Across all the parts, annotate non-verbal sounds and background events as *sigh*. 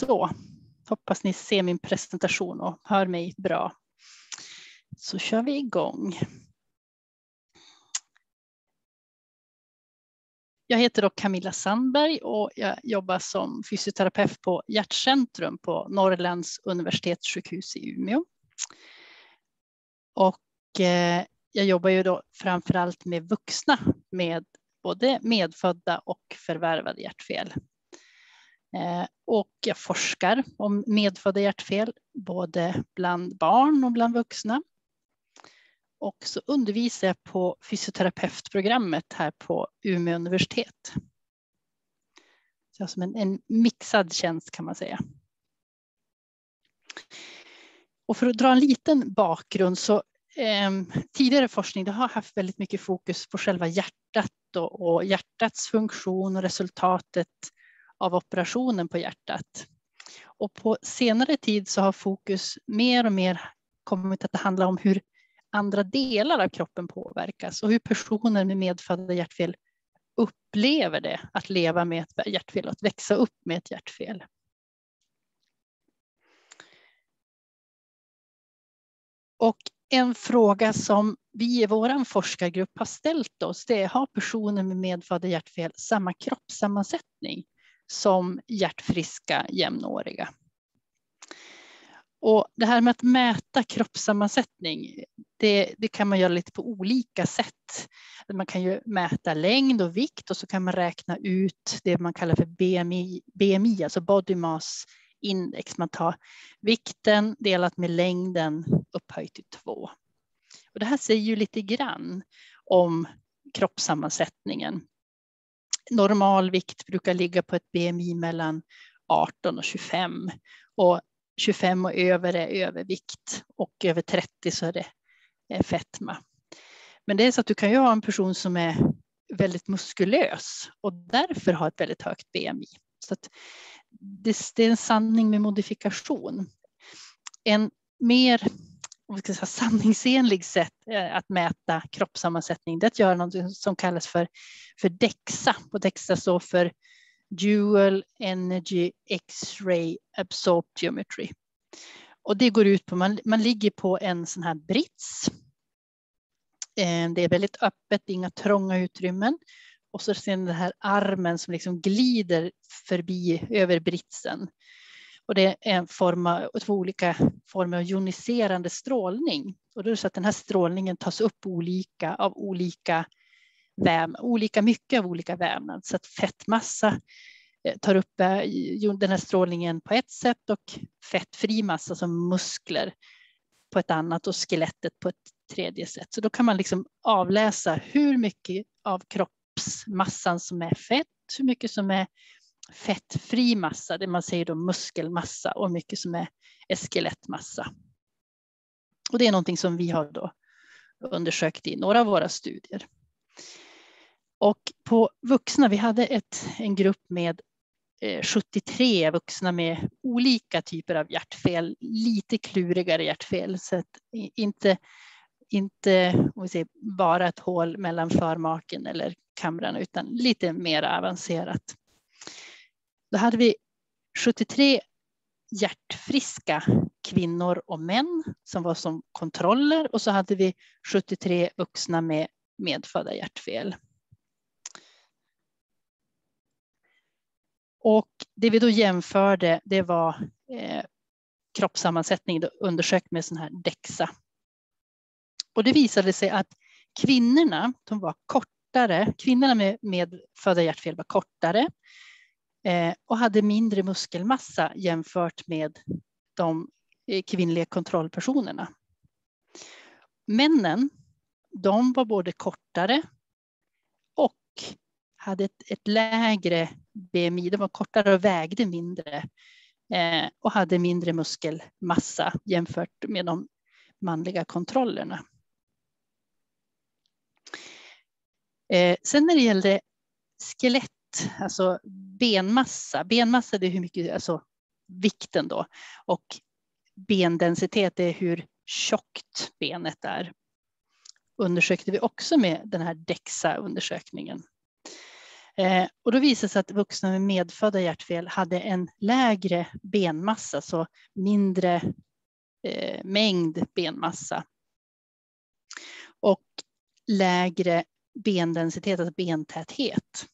Så, hoppas ni ser min presentation och hör mig bra. Så kör vi igång. Jag heter då Camilla Sandberg och jag jobbar som fysioterapeut på Hjärtcentrum på Norrlands universitetssjukhus i Umeå. Och eh, jag jobbar ju då framför allt med vuxna med både medfödda och förvärvade hjärtfel. Eh, och jag forskar om medfödda hjärtfel både bland barn och bland vuxna. Och så undervisar jag på fysioterapeutprogrammet här på Umeå universitet. Så som en, en mixad tjänst kan man säga. Och för att dra en liten bakgrund så eh, tidigare forskning det har haft väldigt mycket fokus på själva hjärtat och, och hjärtats funktion och resultatet av operationen på hjärtat. Och på senare tid så har fokus mer och mer kommit att handla om hur andra delar av kroppen påverkas och hur personer med medfödda hjärtfel upplever det att leva med ett hjärtfel och att växa upp med ett hjärtfel. Och en fråga som vi i vår forskargrupp har ställt oss det är har personer med medfödda hjärtfel samma kroppssammansättning som hjärtfriska jämnåriga? Och det här med att mäta kroppssammansättning, det, det, kan man göra lite på olika sätt. Man kan ju mäta längd och vikt och så kan man räkna ut det man kallar för BMI, BMI alltså body mass index. Man tar vikten delat med längden upphöjt till två. Och det här säger ju lite grann om kroppssammansättningen. Normal vikt brukar ligga på ett BMI mellan 18 och 25 och 25 och över är övervikt och över 30 så är det eh, fetma. Men det är så att du kan ju ha en person som är väldigt muskulös och därför har ett väldigt högt BMI. Så att det, det är en sanning med modifikation. En mer om vi ska säga, sanningsenlig sätt eh, att mäta kroppssammansättning det är att göra något som kallas för, för DEXA. Och DEXA står för Dual Energy X-ray Absorptiometry. Och det går ut på man, man ligger på en sån här brits. Eh, det är väldigt öppet, inga trånga utrymmen. Och så ser ni den här armen som liksom glider förbi över britsen. Och det är en form av, två olika former av joniserande strålning. Och då är det så att den här strålningen tas upp olika av olika väv, olika mycket av olika vävnad. Så att fettmassa eh, tar upp eh, den här strålningen på ett sätt och fettfri massa som muskler på ett annat och skelettet på ett tredje sätt. Så då kan man liksom avläsa hur mycket av kroppsmassan som är fett, hur mycket som är fettfri massa, det man säger då muskelmassa och mycket som är, är skelettmassa. Och det är någonting som vi har då undersökt i några av våra studier. Och på vuxna, vi hade ett, en grupp med eh, 73 vuxna med olika typer av hjärtfel, lite klurigare hjärtfel, så att inte, inte om vi säger, bara ett hål mellan förmaken eller kamrarna, utan lite mer avancerat. Då hade vi 73 hjärtfriska kvinnor och män som var som kontroller och så hade vi 73 vuxna med medfödda hjärtfel. Och det vi då jämförde, det var eh, kroppssammansättning undersökt med sån här DEXA. Och det visade sig att kvinnorna, de var kortare, kvinnorna med medfödda hjärtfel var kortare Eh, och hade mindre muskelmassa jämfört med de eh, kvinnliga kontrollpersonerna. Männen, de var både kortare och hade ett, ett lägre BMI. De var kortare och vägde mindre eh, och hade mindre muskelmassa jämfört med de manliga kontrollerna. Eh, sen när det gällde skelett alltså benmassa. Benmassa det är hur mycket, alltså vikten då. Och bendensitet är hur tjockt benet är. Undersökte vi också med den här DEXA-undersökningen. Eh, och då visade det sig att vuxna med medfödda hjärtfel hade en lägre benmassa, så mindre eh, mängd benmassa. Och lägre bendensitet, alltså bentäthet.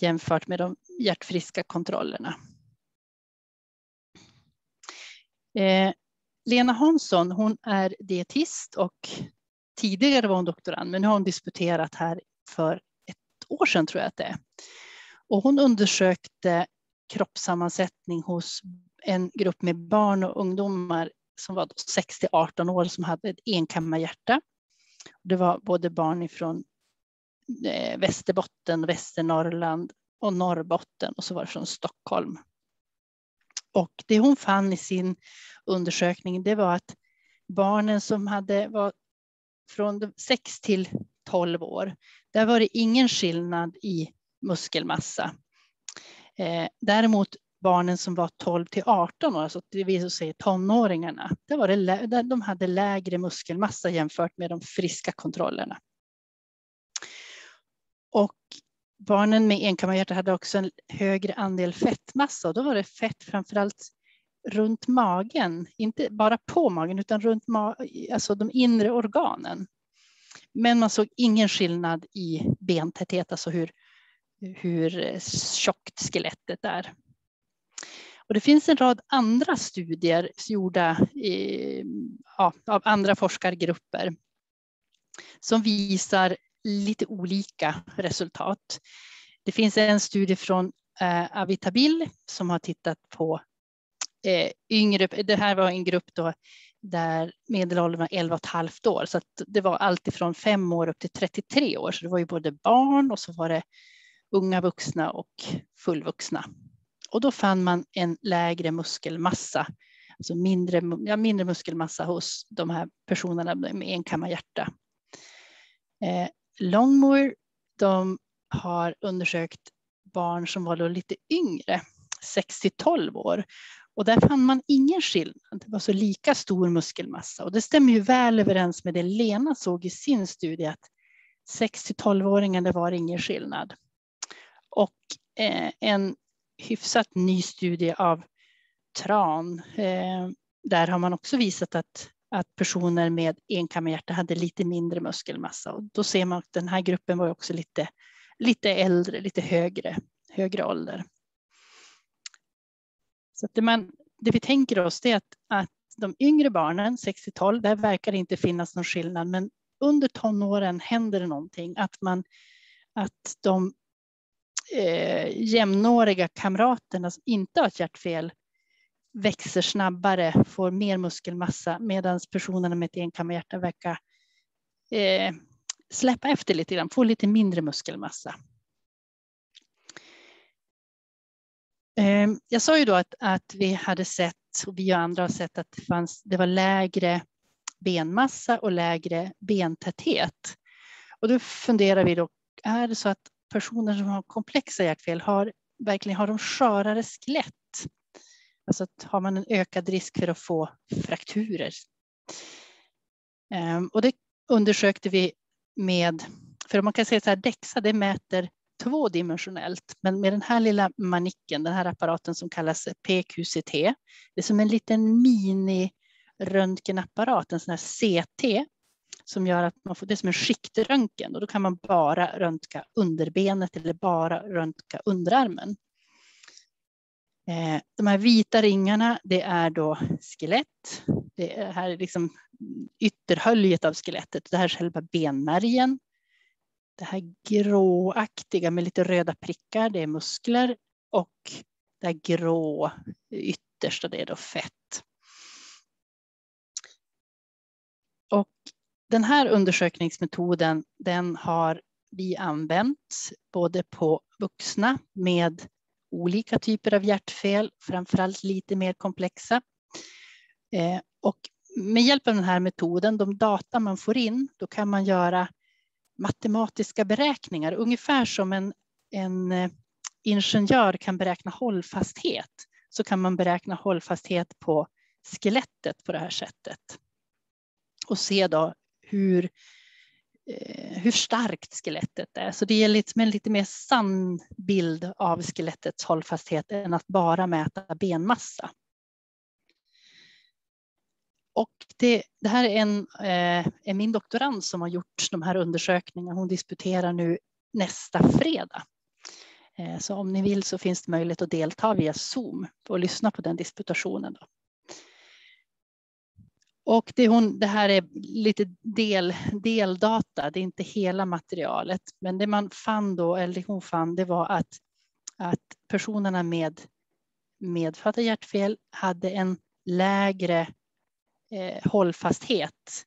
Jämfört med de hjärtfriska kontrollerna. Eh, Lena Hansson, hon är dietist och tidigare var hon doktorand, men nu har hon disputerat här för ett år sedan tror jag att det är. Och hon undersökte kroppssammansättning hos en grupp med barn och ungdomar som var 6-18 år som hade ett enkammarhjärta. Det var både barn ifrån Eh, Västerbotten, Västernorrland och Norrbotten och så var det från Stockholm. Och det hon fann i sin undersökning det var att barnen som hade var från 6 till 12 år, där var det ingen skillnad i muskelmassa. Eh, däremot barnen som var 12 till 18 år, alltså det vill säga tonåringarna, där var det, där de hade lägre muskelmassa jämfört med de friska kontrollerna. Och barnen med enkammarhjärta hade också en högre andel fettmassa och då var det fett framförallt runt magen, inte bara på magen utan runt alltså de inre organen. Men man såg ingen skillnad i bentäthet, alltså hur, hur tjockt skelettet är. Och det finns en rad andra studier gjorda i, ja, av andra forskargrupper som visar lite olika resultat. Det finns en studie från eh, Avitabil som har tittat på eh, yngre, det här var en grupp då där medelåldern var 11 och ett halvt år, så det var alltifrån fem år upp till 33 år. Så det var ju både barn och så var det unga vuxna och fullvuxna. Och då fann man en lägre muskelmassa, alltså mindre, ja, mindre muskelmassa hos de här personerna med enkammarhjärta. Eh, Longmore, de har undersökt barn som var lite yngre, 6 till 12 år. Och där fann man ingen skillnad. Det var så lika stor muskelmassa och det stämmer ju väl överens med det Lena såg i sin studie att 6 till 12-åringar, det var ingen skillnad. Och eh, en hyfsat ny studie av Tran, eh, där har man också visat att, att personer med enkammarhjärta hade lite mindre muskelmassa. Och då ser man att den här gruppen var också lite, lite äldre, lite högre, högre ålder. Så det, man, det vi tänker oss är att, att de yngre barnen, 6-12, där verkar det inte finnas någon skillnad, men under tonåren händer det någonting, att, man, att de eh, jämnåriga kamraterna som inte har ett hjärtfel växer snabbare, får mer muskelmassa, medan personerna med ett enkammarhjärta verkar eh, släppa efter lite grann, få lite mindre muskelmassa. Eh, jag sa ju då att, att vi hade sett, och vi och andra har sett att det, fanns, det var lägre benmassa och lägre bentäthet. Och då funderar vi då, är det så att personer som har komplexa hjärtfel har verkligen har de skörare skelett? Alltså att har man en ökad risk för att få frakturer? Ehm, och det undersökte vi med, för man kan säga så här, DEXA det mäter tvådimensionellt, men med den här lilla manicken, den här apparaten som kallas PQCT, det är som en liten mini röntgenapparat, en sån här CT, som gör att man får, det är som en skiktröntgen och då kan man bara röntga underbenet eller bara röntga underarmen. Eh, de här vita ringarna, det är då skelett. Det är här är liksom ytterhöljet av skelettet. Det här är själva benmärgen. Det här gråaktiga med lite röda prickar, det är muskler och det här grå yttersta, det är då fett. Och den här undersökningsmetoden, den har vi använt både på vuxna med olika typer av hjärtfel, framförallt lite mer komplexa. Eh, och med hjälp av den här metoden, de data man får in, då kan man göra matematiska beräkningar, ungefär som en, en eh, ingenjör kan beräkna hållfasthet, så kan man beräkna hållfasthet på skelettet på det här sättet. Och se då hur, Eh, hur starkt skelettet är. Så det ger liksom en lite mer sann bild av skelettets hållfasthet än att bara mäta benmassa. Och det, det här är, en, eh, är min doktorand som har gjort de här undersökningarna. Hon disputerar nu nästa fredag. Eh, så om ni vill så finns det möjlighet att delta via Zoom och lyssna på den disputationen. Då. Och det, hon, det här är lite del, deldata, det är inte hela materialet. Men det man fann då, eller hon fann, det var att, att personerna med medfödda hjärtfel hade en lägre eh, hållfasthet.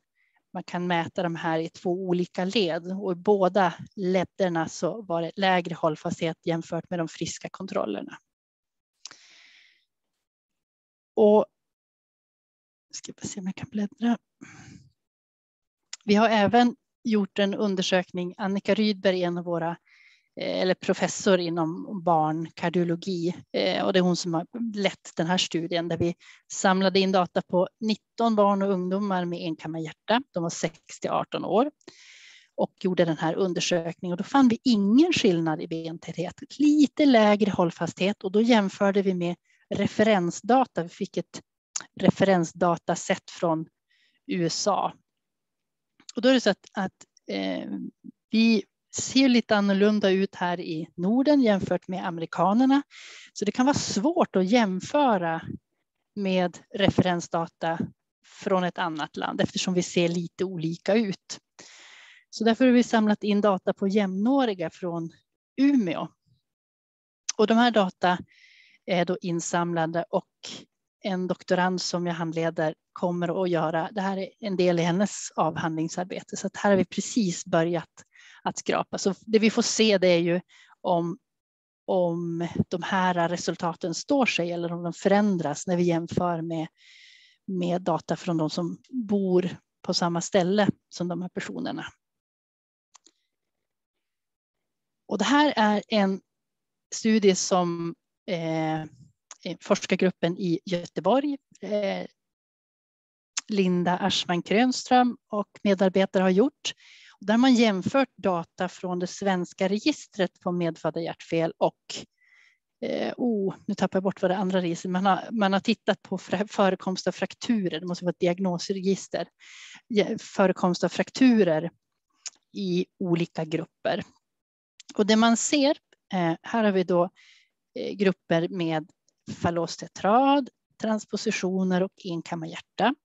Man kan mäta de här i två olika led och i båda ledderna så var det lägre hållfasthet jämfört med de friska kontrollerna. Och ska bara se om jag kan bläddra. Vi har även gjort en undersökning, Annika Rydberg, en av våra eh, eller professor inom barnkardiologi eh, och det är hon som har lett den här studien där vi samlade in data på 19 barn och ungdomar med enkammarhjärta. De var 6 till 18 år och gjorde den här undersökningen och då fann vi ingen skillnad i bentäthet, lite lägre hållfasthet och då jämförde vi med referensdata. Vi fick ett referensdatasätt från USA. Och då är det så att, att eh, vi ser lite annorlunda ut här i Norden jämfört med amerikanerna. Så det kan vara svårt att jämföra med referensdata från ett annat land eftersom vi ser lite olika ut. Så därför har vi samlat in data på jämnåriga från Umeå. Och de här data är då insamlade och en doktorand som jag handleder kommer att göra. Det här är en del i hennes avhandlingsarbete så här har vi precis börjat att skrapa. Så det vi får se det är ju om, om de här resultaten står sig eller om de förändras när vi jämför med, med data från de som bor på samma ställe som de här personerna. Och det här är en studie som eh, forskargruppen i Göteborg, eh, Linda Aschman Krönström och medarbetare har gjort. Där man jämfört data från det svenska registret på medfödda hjärtfel och eh, oh, nu tappar jag bort vad det andra registret man har, man har tittat på förekomst av frakturer, det måste vara ett diagnosregister, förekomst av frakturer i olika grupper. Och det man ser, eh, här har vi då eh, grupper med fallostetrad, transpositioner och enkammarhjärta.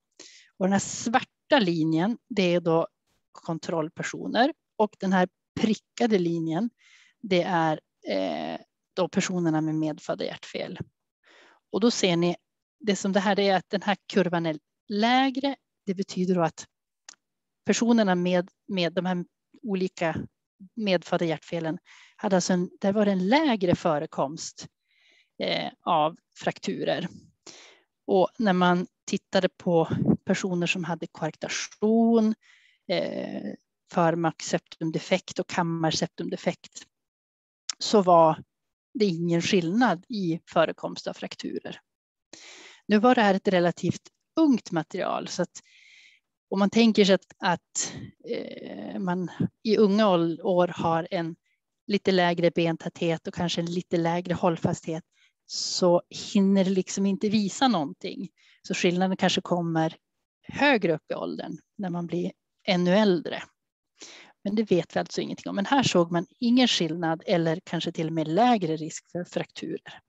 Och den här svarta linjen, det är då kontrollpersoner och den här prickade linjen, det är eh, då personerna med medfödda hjärtfel. Och då ser ni, det som det här är att den här kurvan är lägre. Det betyder då att personerna med, med de här olika medfödda hjärtfelen hade alltså en, där var det en lägre förekomst Eh, av frakturer. Och när man tittade på personer som hade koarktation, eh, förmakseptumdefekt och kammarseptumdefekt så var det ingen skillnad i förekomst av frakturer. Nu var det här ett relativt ungt material så att om man tänker sig att, att eh, man i unga år har en lite lägre bentäthet och kanske en lite lägre hållfasthet så hinner det liksom inte visa någonting. Så skillnaden kanske kommer högre upp i åldern när man blir ännu äldre. Men det vet vi alltså ingenting om. Men här såg man ingen skillnad eller kanske till och med lägre risk för frakturer.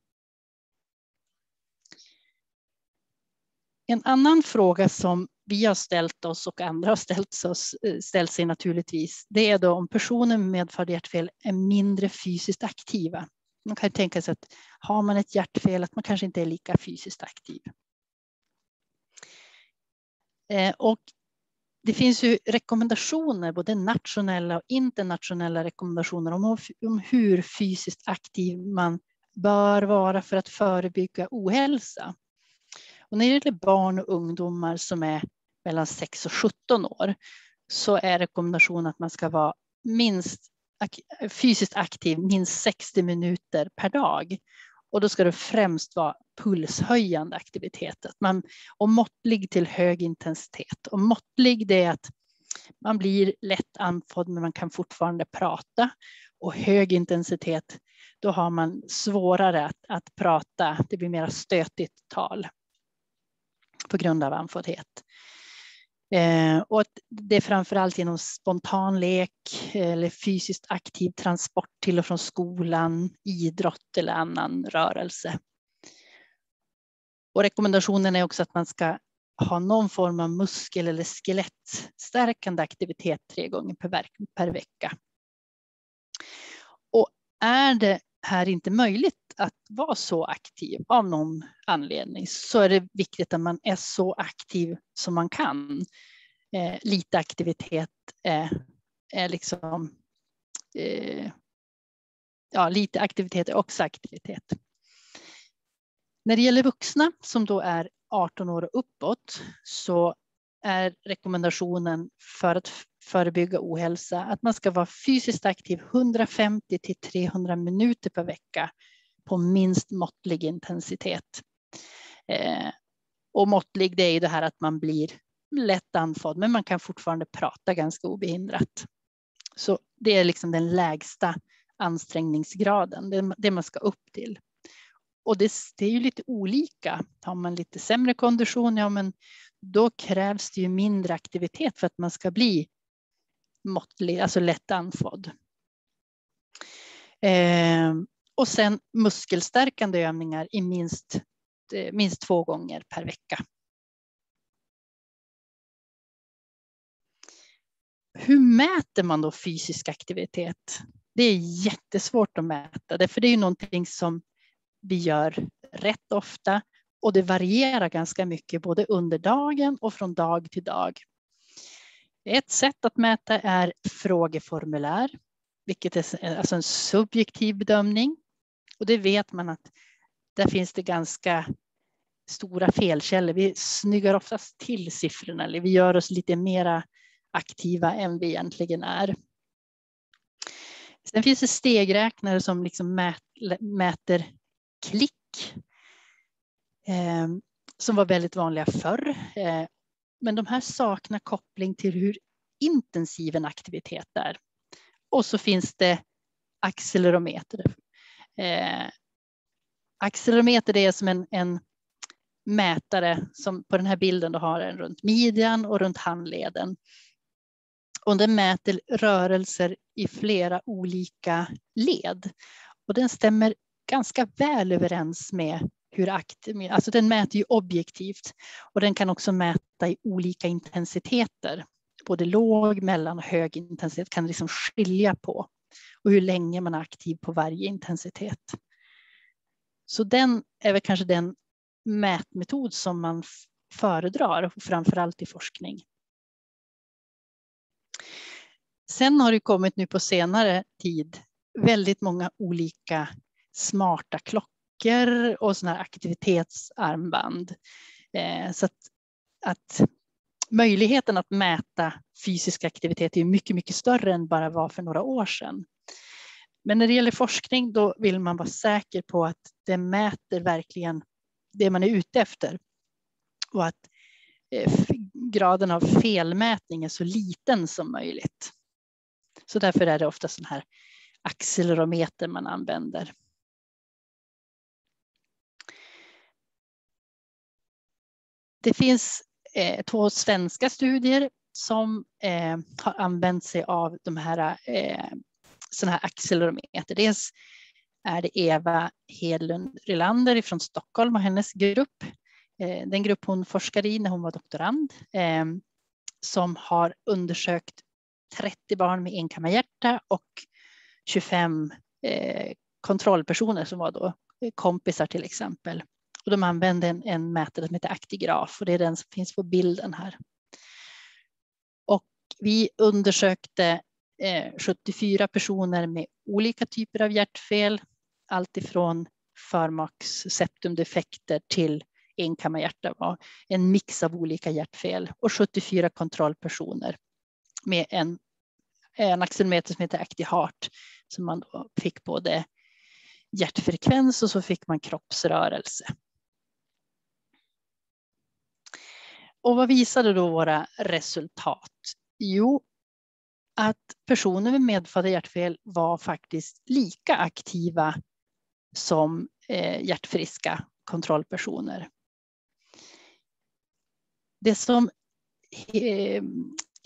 En annan fråga som vi har ställt oss och andra har ställt, oss, eh, ställt sig naturligtvis, det är då om personer med medfödda hjärtfel är mindre fysiskt aktiva. Man kan tänka sig att har man ett hjärtfel att man kanske inte är lika fysiskt aktiv. Eh, och det finns ju rekommendationer, både nationella och internationella rekommendationer om, om hur fysiskt aktiv man bör vara för att förebygga ohälsa. Och när det gäller barn och ungdomar som är mellan 6 och 17 år så är rekommendationen att man ska vara minst fysiskt aktiv minst 60 minuter per dag. Och då ska det främst vara pulshöjande aktivitet. Att man, och måttlig till hög intensitet. Och måttlig det är att Man blir lätt andfådd men man kan fortfarande prata. Och hög intensitet, då har man svårare att, att prata. Det blir mer stötigt tal på grund av andfåddhet. Eh, och det är framförallt genom spontan lek eh, eller fysiskt aktiv transport till och från skolan, idrott eller annan rörelse. Och rekommendationen är också att man ska ha någon form av muskel eller skelettstärkande aktivitet tre gånger per, per vecka. Och är det här inte möjligt att vara så aktiv av någon anledning så är det viktigt att man är så aktiv som man kan. Eh, lite aktivitet är, är liksom eh, ja, lite aktivitet är också aktivitet. När det gäller vuxna som då är 18 år och uppåt så är rekommendationen för att förebygga ohälsa att man ska vara fysiskt aktiv 150 till 300 minuter per vecka på minst måttlig intensitet. Eh, och måttlig det är ju det här att man blir lätt andfådd men man kan fortfarande prata ganska obehindrat. Så det är liksom den lägsta ansträngningsgraden, det, det man ska upp till. Och det, det, är ju lite olika. Har man lite sämre kondition, ja men då krävs det ju mindre aktivitet för att man ska bli måttlig, alltså lätt andfådd. Eh, och sen muskelstärkande övningar i minst, eh, minst två gånger per vecka. Hur mäter man då fysisk aktivitet? Det är jättesvårt att mäta, för det är ju någonting som vi gör rätt ofta och det varierar ganska mycket både under dagen och från dag till dag. Ett sätt att mäta är frågeformulär, vilket är alltså en subjektiv bedömning. Och det vet man att där finns det ganska stora felkällor. Vi snyggar oftast till siffrorna, eller vi gör oss lite mera aktiva än vi egentligen är. Sen finns det stegräknare som liksom mäter klick eh, som var väldigt vanliga förr. Eh, men de här saknar koppling till hur intensiv en aktivitet är. Och så finns det accelerometer. Eh, accelerometer är som en, en mätare som på den här bilden då har en runt midjan och runt handleden. Och den mäter rörelser i flera olika led. Och den stämmer ganska väl överens med hur aktiv, alltså den mäter ju objektivt och den kan också mäta i olika intensiteter. Både låg, mellan och hög intensitet kan liksom skilja på och hur länge man är aktiv på varje intensitet. Så den är väl kanske den mätmetod som man föredrar, framför allt i forskning. Sen har det kommit nu på senare tid väldigt många olika smarta klockor och sådana här aktivitetsarmband. Eh, så att, att möjligheten att mäta fysisk aktivitet är mycket, mycket större än bara var för några år sedan. Men när det gäller forskning, då vill man vara säker på att det mäter verkligen det man är ute efter och att eh, graden av felmätning är så liten som möjligt. Så därför är det ofta sån här accelerometer man använder. Det finns eh, två svenska studier som eh, har använt sig av de här eh, sådana här accelerometer. Dels är det Eva Hedlund Rylander från Stockholm och hennes grupp. Eh, den grupp hon forskade i när hon var doktorand eh, som har undersökt 30 barn med enkammarhjärta och 25 eh, kontrollpersoner som var då eh, kompisar till exempel. Och de använde en, en mätare som heter Actigraf och det är den som finns på bilden här. Och vi undersökte eh, 74 personer med olika typer av hjärtfel, alltifrån förmaksseptumdefekter till enkammarhjärta var en mix av olika hjärtfel och 74 kontrollpersoner med en, en accelerometer som heter ActiHeart som man då fick både hjärtfrekvens och så fick man kroppsrörelse. Och vad visade då våra resultat? Jo, att personer med medfödda hjärtfel var faktiskt lika aktiva som eh, hjärtfriska kontrollpersoner. Det som eh,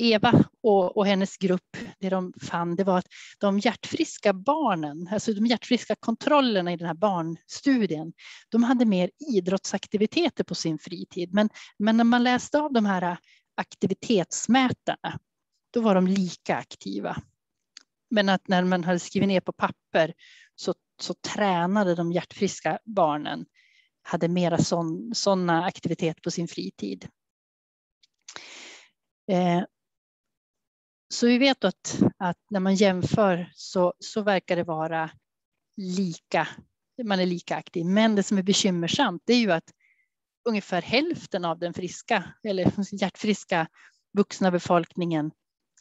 Eva och, och, hennes grupp, det de fann, det var att de hjärtfriska barnen, alltså de hjärtfriska kontrollerna i den här barnstudien, de hade mer idrottsaktiviteter på sin fritid. Men, men när man läste av de här aktivitetsmätarna, då var de lika aktiva. Men att när man hade skrivit ner på så, så tränade de hjärtfriska barnen, hade mera sådana aktiviteter på sin fritid. Eh, så vi vet att, att när man jämför så, så verkar det vara lika, man är lika aktiv. Men det som är bekymmersamt det är ju att ungefär hälften av den friska eller hjärtfriska vuxna befolkningen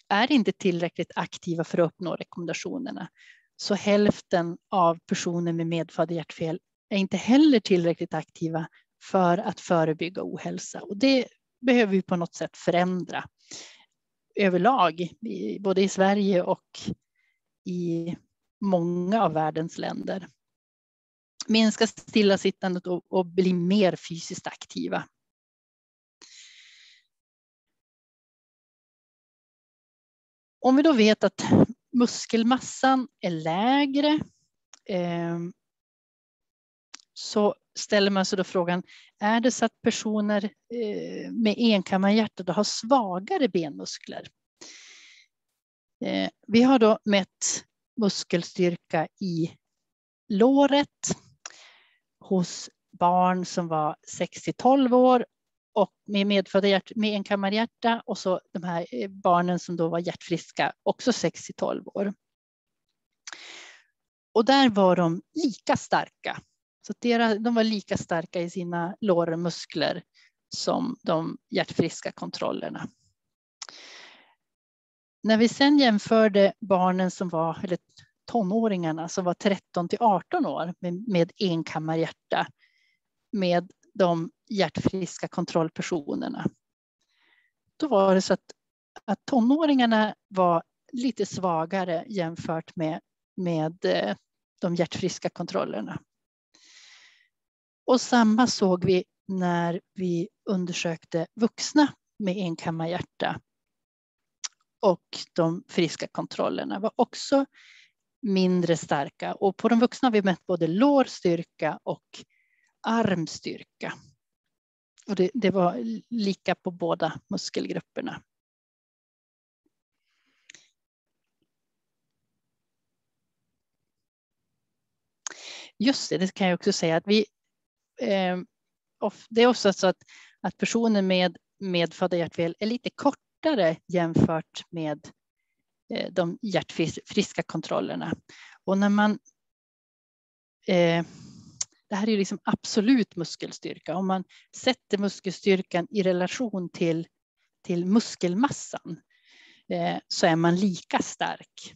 är inte tillräckligt aktiva för att uppnå rekommendationerna. Så hälften av personer med medfödda hjärtfel är inte heller tillräckligt aktiva för att förebygga ohälsa. Och det behöver vi på något sätt förändra överlag, både i Sverige och i många av världens länder. Minska stillasittandet och, och bli mer fysiskt aktiva. Om vi då vet att muskelmassan är lägre eh, så ställer man sig då frågan, är det så att personer eh, med enkammarhjärta har svagare benmuskler? Eh, vi har då mätt muskelstyrka i låret hos barn som var 6 till 12 år och med medfödda hjärt, med enkammarhjärta och så de här eh, barnen som då var hjärtfriska, också 6 till 12 år. Och där var de lika starka så deras, de var lika starka i sina lårmuskler som de hjärtfriska kontrollerna. När vi sen jämförde barnen som var, eller tonåringarna som var 13 till 18 år med, med enkammarhjärta med de hjärtfriska kontrollpersonerna. Då var det så att, att tonåringarna var lite svagare jämfört med, med eh, de hjärtfriska kontrollerna. Och samma såg vi när vi undersökte vuxna med enkammarhjärta. Och de friska kontrollerna var också mindre starka. Och på de vuxna har vi mätt både lårstyrka och armstyrka. Och det, det var lika på båda muskelgrupperna. Just det, det kan jag också säga att vi Eh, det är ofta så att, att personer med medfödda hjärtfel är lite kortare jämfört med eh, de hjärtfriska kontrollerna. Och när man eh, det här är ju liksom absolut muskelstyrka. Om man sätter muskelstyrkan i relation till, till muskelmassan eh, så är man lika stark.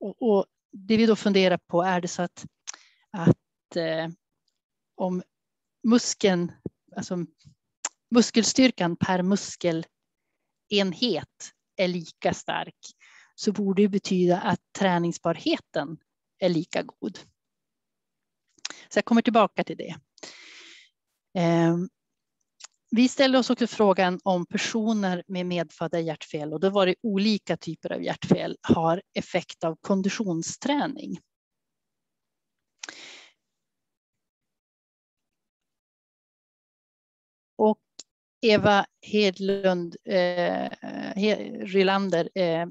Och, och, det vi då funderar på är det så att, att eh, om muskeln, alltså muskelstyrkan per muskelenhet är lika stark så borde det betyda att träningsbarheten är lika god. Så jag kommer tillbaka till det. Ehm, vi ställde oss också frågan om personer med medfödda hjärtfel och då var det olika typer av hjärtfel har effekt av konditionsträning. Och Eva Hedlund eh, Rylander, eh,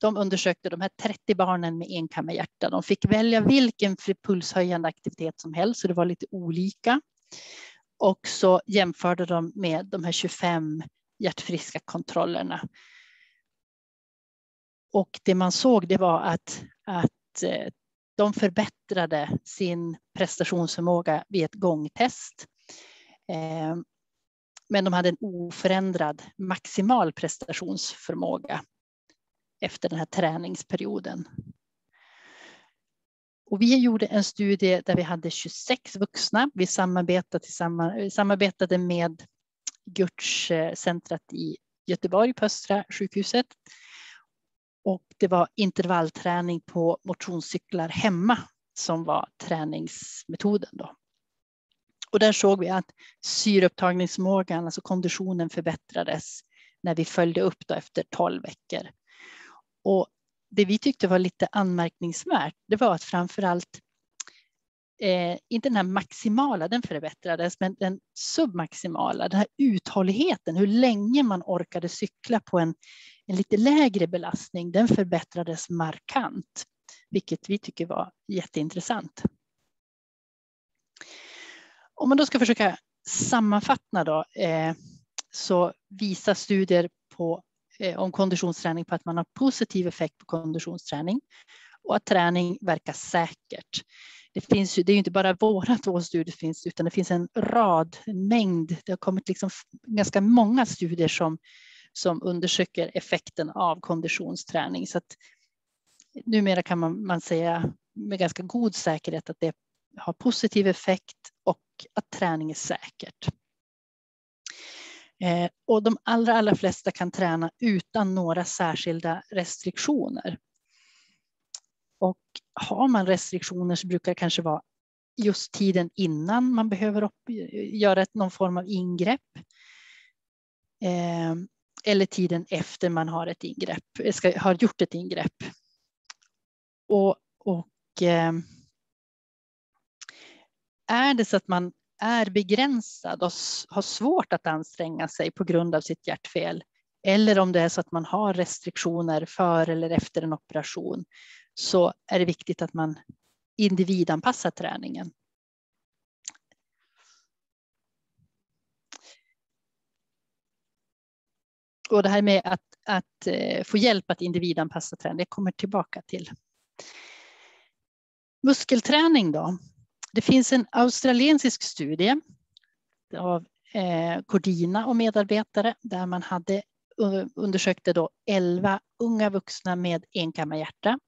de undersökte de här 30 barnen med enkammarhjärta. De fick välja vilken pulshöjande aktivitet som helst, så det var lite olika. Och så jämförde de med de här 25 hjärtfriska kontrollerna. Och det man såg det var att, att eh, de förbättrade sin prestationsförmåga vid ett gångtest. Eh, men de hade en oförändrad maximal prestationsförmåga efter den här träningsperioden. Och vi gjorde en studie där vi hade 26 vuxna. Vi samarbetade, tillsammans, eh, samarbetade med Gurtz-centret i Göteborg på Östra sjukhuset. Och det var intervallträning på motionscyklar hemma som var träningsmetoden. Då. Och där såg vi att syreupptagningsförmågan, alltså konditionen förbättrades när vi följde upp då efter 12 veckor. Och det vi tyckte var lite anmärkningsvärt, det var att framför allt eh, inte den här maximala, den förbättrades, men den submaximala, den här uthålligheten, hur länge man orkade cykla på en, en lite lägre belastning, den förbättrades markant, vilket vi tycker var jätteintressant. Om man då ska försöka sammanfatta då, eh, så visar studier på, eh, om konditionsträning på att man har positiv effekt på konditionsträning och att träning verkar säkert. Det, finns ju, det är ju inte bara våra två studier finns, utan det finns en rad, en mängd. Det har kommit liksom ganska många studier som, som undersöker effekten av konditionsträning. Så att numera kan man, man säga med ganska god säkerhet att det är har positiv effekt och att träning är säkert. Eh, och de allra, allra flesta kan träna utan några särskilda restriktioner. Och har man restriktioner så brukar det kanske vara just tiden innan man behöver upp, göra ett, någon form av ingrepp. Eh, eller tiden efter man har ett ingrepp, ska, har gjort ett ingrepp. Och, och eh, är det så att man är begränsad och har svårt att anstränga sig på grund av sitt hjärtfel, eller om det är så att man har restriktioner före eller efter en operation, så är det viktigt att man individanpassar träningen. Och det här med att, att eh, få hjälp att individanpassa träning, det kommer tillbaka till. Muskelträning då? Det finns en australiensisk studie av eh, Cordina och medarbetare där man hade eh, undersökte då 11 unga vuxna med enkammarhjärta.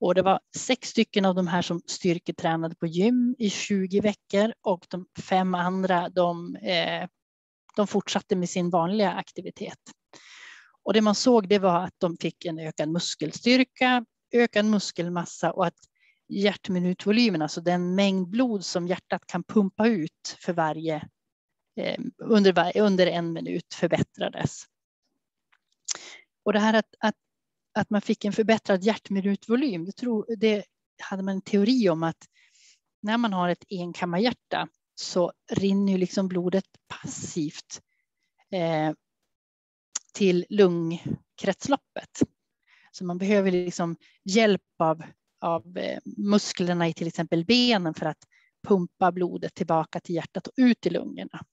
Och det var sex stycken av de här som styrketränade på gym i 20 veckor och de fem andra de, eh, de fortsatte med sin vanliga aktivitet. Och det man såg det var att de fick en ökad muskelstyrka, ökad muskelmassa och att hjärtminutvolymen, alltså den mängd blod som hjärtat kan pumpa ut för varje, eh, under, under en minut förbättrades. Och det här att, att, att man fick en förbättrad hjärtminutvolym, det, tror, det hade man en teori om att när man har ett enkammarhjärta så rinner ju liksom blodet passivt eh, till lungkretsloppet. Så man behöver liksom hjälp av av eh, musklerna i till exempel benen för att pumpa blodet tillbaka till hjärtat och ut i lungorna.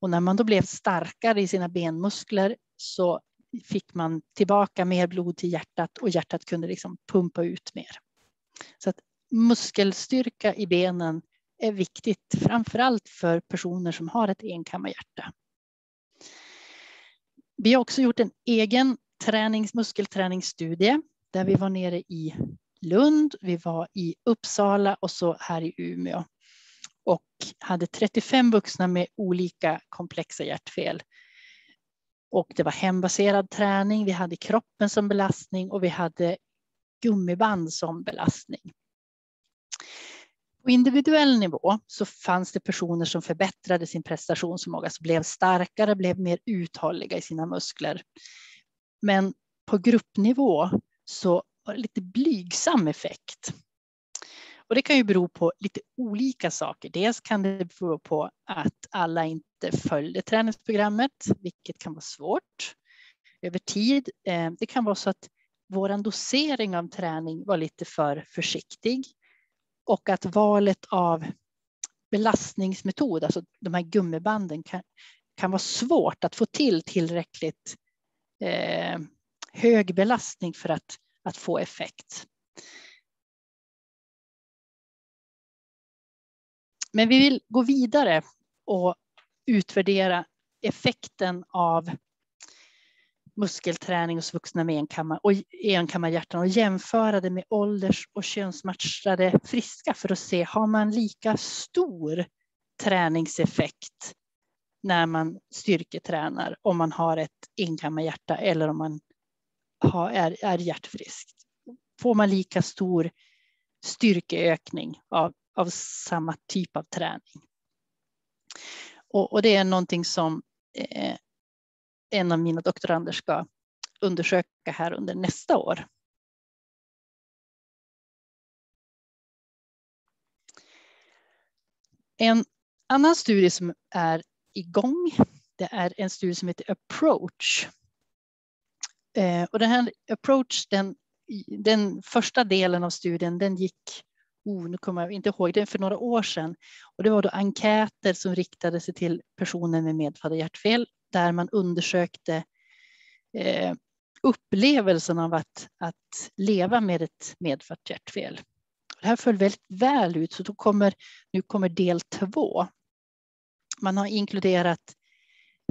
Och när man då blev starkare i sina benmuskler så fick man tillbaka mer blod till hjärtat och hjärtat kunde liksom pumpa ut mer. Så att muskelstyrka i benen är viktigt, framför allt för personer som har ett enkammarhjärta. Vi har också gjort en egen tränings, muskelträningsstudie där vi var nere i Lund, vi var i Uppsala och så här i Umeå. Och hade 35 vuxna med olika komplexa hjärtfel. Och det var hembaserad träning, vi hade kroppen som belastning och vi hade gummiband som belastning. På individuell nivå så fanns det personer som förbättrade sin prestationsförmåga, som blev starkare, blev mer uthålliga i sina muskler. Men på gruppnivå så lite blygsam effekt. Och det kan ju bero på lite olika saker. Dels kan det bero på att alla inte följde träningsprogrammet, vilket kan vara svårt över tid. Eh, det kan vara så att vår dosering av träning var lite för försiktig och att valet av belastningsmetod, alltså de här gummibanden, kan, kan vara svårt att få till tillräckligt eh, hög belastning för att att få effekt. Men vi vill gå vidare och utvärdera effekten av muskelträning hos vuxna med enkammar och enkammarhjärtan och jämföra det med ålders och könsmatchade friska för att se har man lika stor träningseffekt när man styrketränar om man har ett enkammarhjärta eller om man ha, är, är hjärtfriskt. Får man lika stor styrkeökning av, av samma typ av träning. Och, och det är någonting som eh, en av mina doktorander ska undersöka här under nästa år. En annan studie som är igång, det är en studie som heter Approach. Eh, och den här Approach, den, den första delen av studien, den gick, oh, nu kommer jag inte ihåg, det för några år sedan. Och det var då enkäter som riktade sig till personer med medfödda hjärtfel, där man undersökte eh, upplevelsen av att, att leva med ett medfött hjärtfel. Det här föll väldigt väl ut, så då kommer, nu kommer del två. Man har inkluderat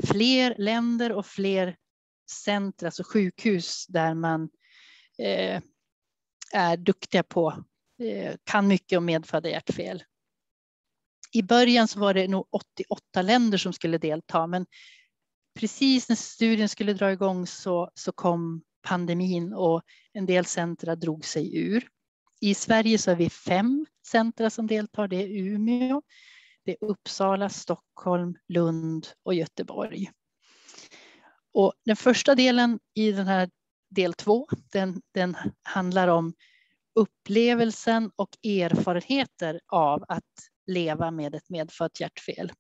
fler länder och fler centra, alltså sjukhus där man eh, är duktiga på, eh, kan mycket om medfödda hjärtfel. I början så var det nog 88 länder som skulle delta, men precis när studien skulle dra igång så, så kom pandemin och en del centra drog sig ur. I Sverige så är vi fem centra som deltar. Det är Umeå, det är Uppsala, Stockholm, Lund och Göteborg. Och den första delen i den här del två, den, den handlar om upplevelsen och erfarenheter av att leva med ett medfött hjärtfel.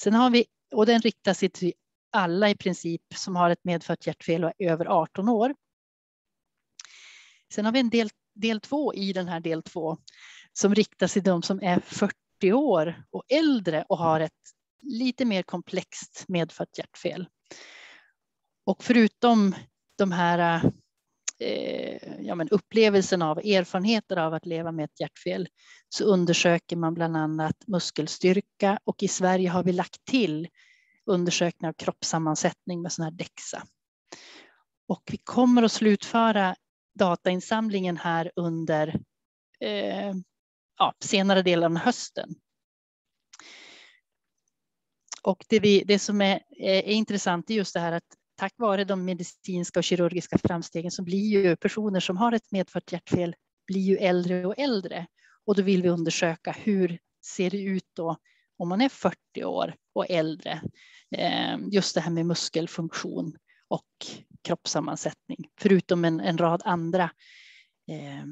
Sen har vi, och den riktar sig till alla i princip som har ett medfött hjärtfel och är över 18 år. Sen har vi en del, del två i den här del två som riktar sig till de som är 40 år och äldre och har ett lite mer komplext medfött hjärtfel. Och förutom de här eh, ja, men upplevelsen av erfarenheter av att leva med ett hjärtfel så undersöker man bland annat muskelstyrka och i Sverige har vi lagt till undersökning av kroppssammansättning med sån här DEXA. Och vi kommer att slutföra datainsamlingen här under eh, ja, senare delen av hösten. Och det, vi, det som är, eh, är, intressant är just det här att tack vare de medicinska och kirurgiska framstegen så blir ju personer som har ett medfött hjärtfel blir ju äldre och äldre. Och då vill vi undersöka hur ser det ut då om man är 40 år och äldre. Eh, just det här med muskelfunktion och kroppssammansättning, förutom en, en rad andra eh,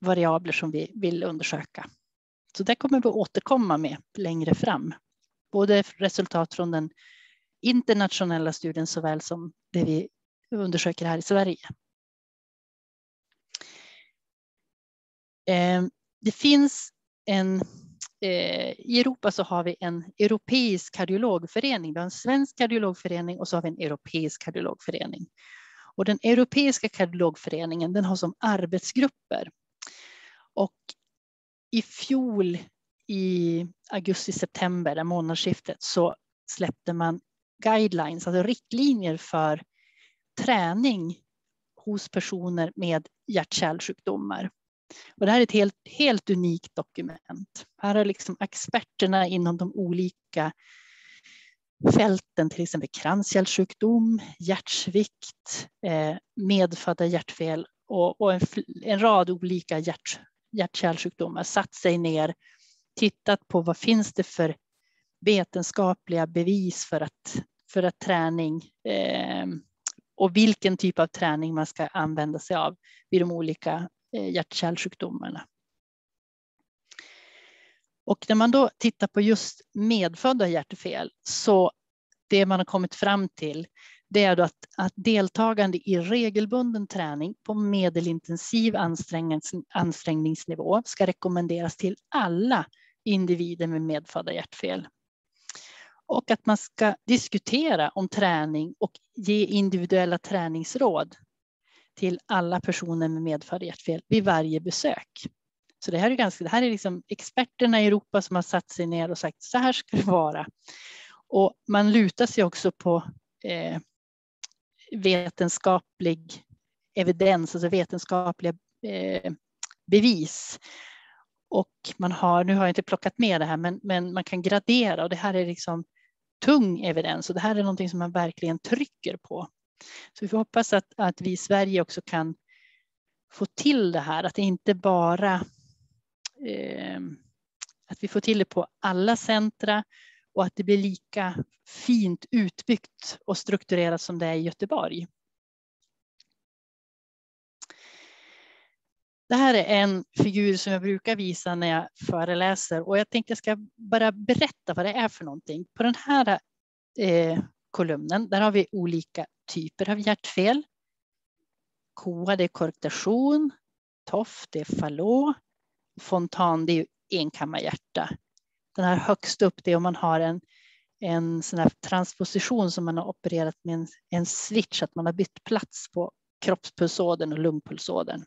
variabler som vi vill undersöka. Så det kommer vi återkomma med längre fram. Både resultat från den internationella studien såväl som det vi undersöker här i Sverige. Ehm, det finns en eh, i Europa så har vi en europeisk kardiologförening. Vi har en svensk kardiologförening och så har vi en europeisk kardiologförening. Och den europeiska kardiologföreningen den har som arbetsgrupper. Och i fjol i augusti-september, månadsskiftet, så släppte man guidelines, alltså riktlinjer för träning hos personer med hjärt-kärlsjukdomar. Och det här är ett helt, helt unikt dokument. Här har liksom experterna inom de olika fälten, till exempel kranskärlssjukdom, hjärtsvikt, eh, medfödda hjärtfel och, och en, en, rad olika hjärt, hjärt-kärlsjukdomar satt sig ner, tittat på vad finns det för vetenskapliga bevis för att, för att träning eh, och vilken typ av träning man ska använda sig av vid de olika Eh, hjärt-kärlsjukdomarna. Och när man då tittar på just medfödda hjärtfel så det man har kommit fram till det är att, att deltagande i regelbunden träning på medelintensiv ansträngnings, ansträngningsnivå ska rekommenderas till alla individer med medfödda hjärtfel. Och att man ska diskutera om träning och ge individuella träningsråd till alla personer med medfödda hjärtfel vid varje besök. Så det här är, ganska, det här är liksom experterna i Europa som har satt sig ner och sagt så här ska det vara. Och man lutar sig också på eh, vetenskaplig evidens, alltså vetenskapliga eh, bevis. Och man har, nu har jag inte plockat med det här, men, men man kan gradera och det här är liksom tung evidens och det här är någonting som man verkligen trycker på. Så vi får hoppas att, att vi i Sverige också kan få till det här, att det inte bara eh, att vi får till det på alla centra och att det blir lika fint utbyggt och strukturerat som det är i Göteborg. Det här är en figur som jag brukar visa när jag föreläser och jag tänkte jag ska bara berätta vad det är för någonting. På den här eh, kolumnen, där har vi olika typer av hjärtfel. KOA det är korrektation, TOF det är fallå, fontan det är enkammarhjärta. Den här högst upp det är om man har en, en sån här transposition som man har opererat med en, en switch, att man har bytt plats på kroppspulsådern och lungpulsådern.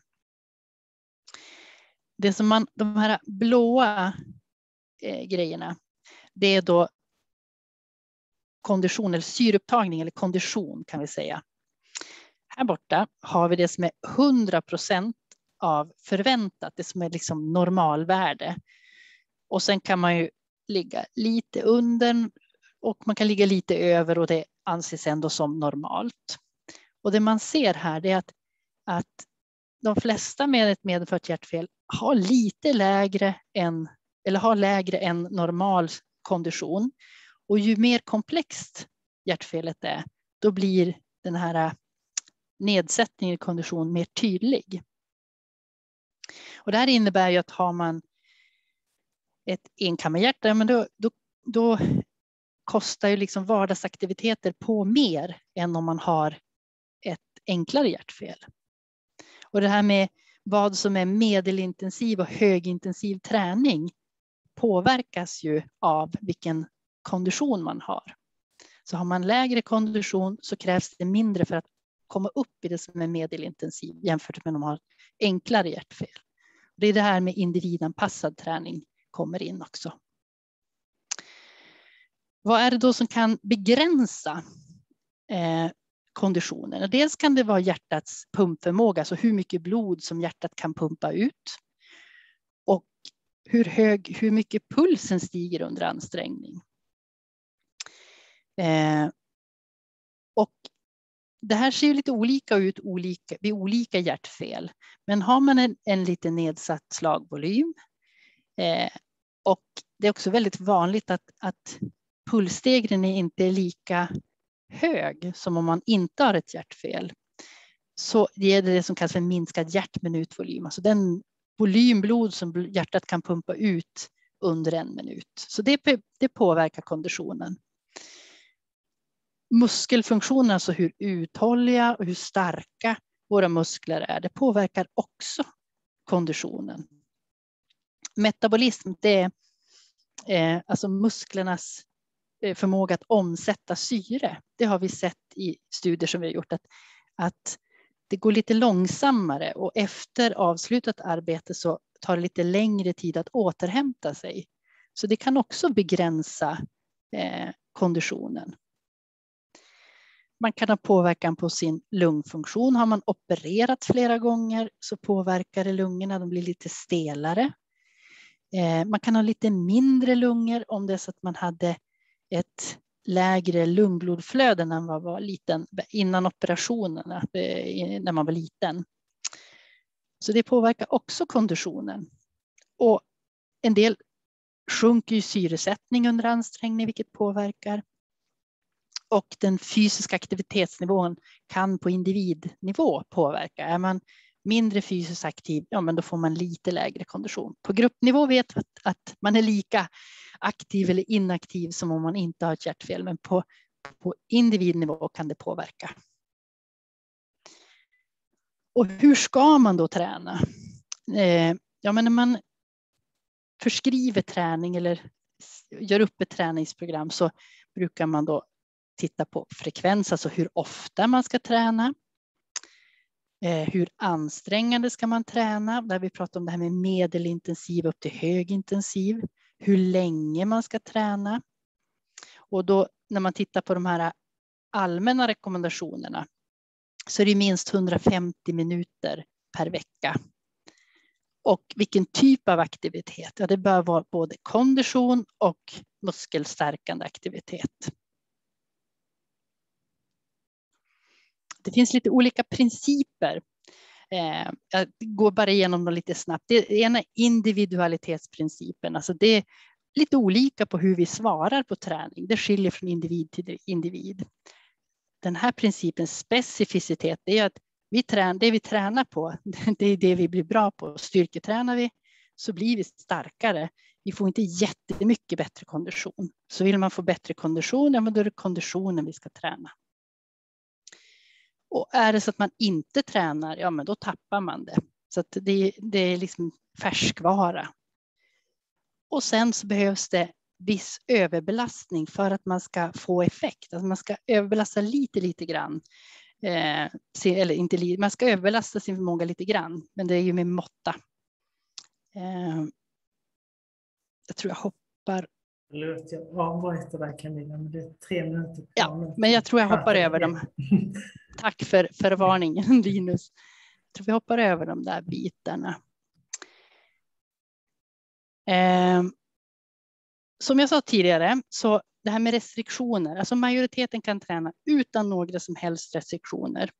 Det som man, de här blåa eh, grejerna, det är då kondition eller syreupptagning eller kondition kan vi säga. Här borta har vi det som är 100 procent av förväntat, det som är liksom normalvärde. Och sen kan man ju ligga lite under och man kan ligga lite över och det anses ändå som normalt. Och det man ser här är att, att de flesta med ett medfött hjärtfel har lite lägre än, eller har lägre än normal kondition. Och ju mer komplext hjärtfelet är, då blir den här äh, nedsättningen i kondition mer tydlig. Och det här innebär ju att har man ett enkammarhjärta, men då, då, då kostar ju liksom vardagsaktiviteter på mer än om man har ett enklare hjärtfel. Och det här med vad som är medelintensiv och högintensiv träning påverkas ju av vilken kondition man har. Så har man lägre kondition så krävs det mindre för att komma upp i det som är medelintensiv jämfört med om man har enklare hjärtfel. Det är det här med individanpassad träning kommer in också. Vad är det då som kan begränsa eh, konditionen? Dels kan det vara hjärtats pumpförmåga, alltså hur mycket blod som hjärtat kan pumpa ut. Och hur, hög, hur mycket pulsen stiger under ansträngning. Eh, och det här ser lite olika ut olika, vid olika hjärtfel. Men har man en, en lite nedsatt slagvolym eh, och det är också väldigt vanligt att, att pulsstegringen inte är lika hög som om man inte har ett hjärtfel. Så ger det det som kallas för minskad hjärtminutvolym, alltså den volym blod som hjärtat kan pumpa ut under en minut. Så det, det påverkar konditionen muskelfunktionen, alltså hur uthålliga och hur starka våra muskler är, det påverkar också konditionen. Metabolism, det är eh, alltså musklernas Eh, förmåga att omsätta syre. Det har vi sett i studier som vi har gjort att, att det går lite långsammare och efter avslutat arbete så tar det lite längre tid att återhämta sig. Så det kan också begränsa eh, konditionen. Man kan ha påverkan på sin lungfunktion. Har man opererat flera gånger så påverkar det lungorna, de blir lite stelare. Eh, man kan ha lite mindre lungor om det är så att man hade ett lägre lungblodflöde när man var liten, innan operationen, eh, när man var liten. Så det påverkar också konditionen. Och en del sjunker ju syresättning under ansträngning, vilket påverkar och den fysiska aktivitetsnivån kan på individnivå påverka. Är man mindre fysiskt aktiv, ja men då får man lite lägre kondition. På gruppnivå vet vi att, att man är lika aktiv eller inaktiv som om man inte har ett hjärtfel, men på, på individnivå kan det påverka. Och hur ska man då träna? Eh, ja, men när man förskriver träning eller gör upp ett träningsprogram så brukar man då titta på frekvens, alltså hur ofta man ska träna. Eh, hur ansträngande ska man träna? Där vi pratar om det här med medelintensiv upp till högintensiv. Hur länge man ska träna. Och då när man tittar på de här allmänna rekommendationerna så är det minst 150 minuter per vecka. Och vilken typ av aktivitet? Ja, det bör vara både kondition och muskelstärkande aktivitet. Det finns lite olika principer. Eh, jag går bara igenom dem lite snabbt. Det ena är individualitetsprincipen, alltså det är lite olika på hur vi svarar på träning. Det skiljer från individ till individ. Den här principen specificitet, det är att vi tränar, det vi tränar på, *laughs* det är det vi blir bra på. Styrketränar vi så blir vi starkare. Vi får inte jättemycket bättre kondition. Så vill man få bättre kondition, ja, då är det konditionen vi ska träna. Och är det så att man inte tränar, ja men då tappar man det. Så att det, det är liksom färskvara. Och sen så behövs det viss överbelastning för att man ska få effekt. Alltså man ska överbelasta lite, lite grann. Eh, eller inte, man ska överbelasta sin förmåga lite grann, men det är ju med måtta. Eh, jag tror jag hoppar. Förlåt, jag avbryter dig Camilla, men det är tre minuter. Ja, men jag tror jag hoppar över dem. *laughs* Tack för, för varningen *laughs* Linus. Jag tror vi hoppar över de där bitarna. Eh, som jag sa tidigare, så det här med restriktioner, alltså majoriteten kan träna utan några som helst restriktioner.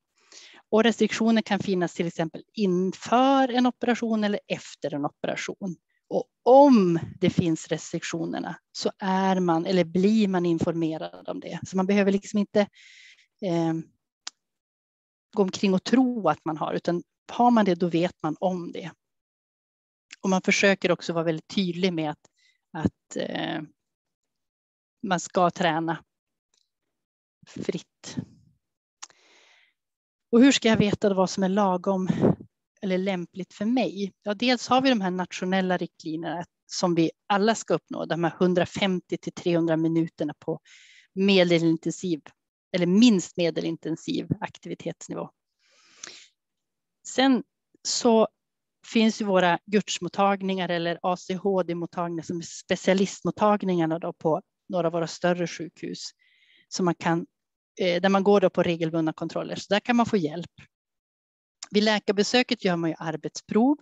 Och restriktioner kan finnas till exempel inför en operation eller efter en operation. Och om det finns restriktionerna så är man eller blir man informerad om det. Så man behöver liksom inte eh, gå omkring och tro att man har, utan har man det då vet man om det. Och man försöker också vara väldigt tydlig med att, att eh, man ska träna fritt. Och hur ska jag veta vad som är lagom eller lämpligt för mig? Ja, dels har vi de här nationella riktlinjerna som vi alla ska uppnå, de här 150 till 300 minuterna på medelintensiv eller minst medelintensiv aktivitetsnivå. Sen så finns ju våra gudsmottagningar eller ACHD-mottagningar som är specialistmottagningarna då på några av våra större sjukhus som man kan, eh, där man går då på regelbundna kontroller. Så där kan man få hjälp. Vid läkarbesöket gör man ju arbetsprov,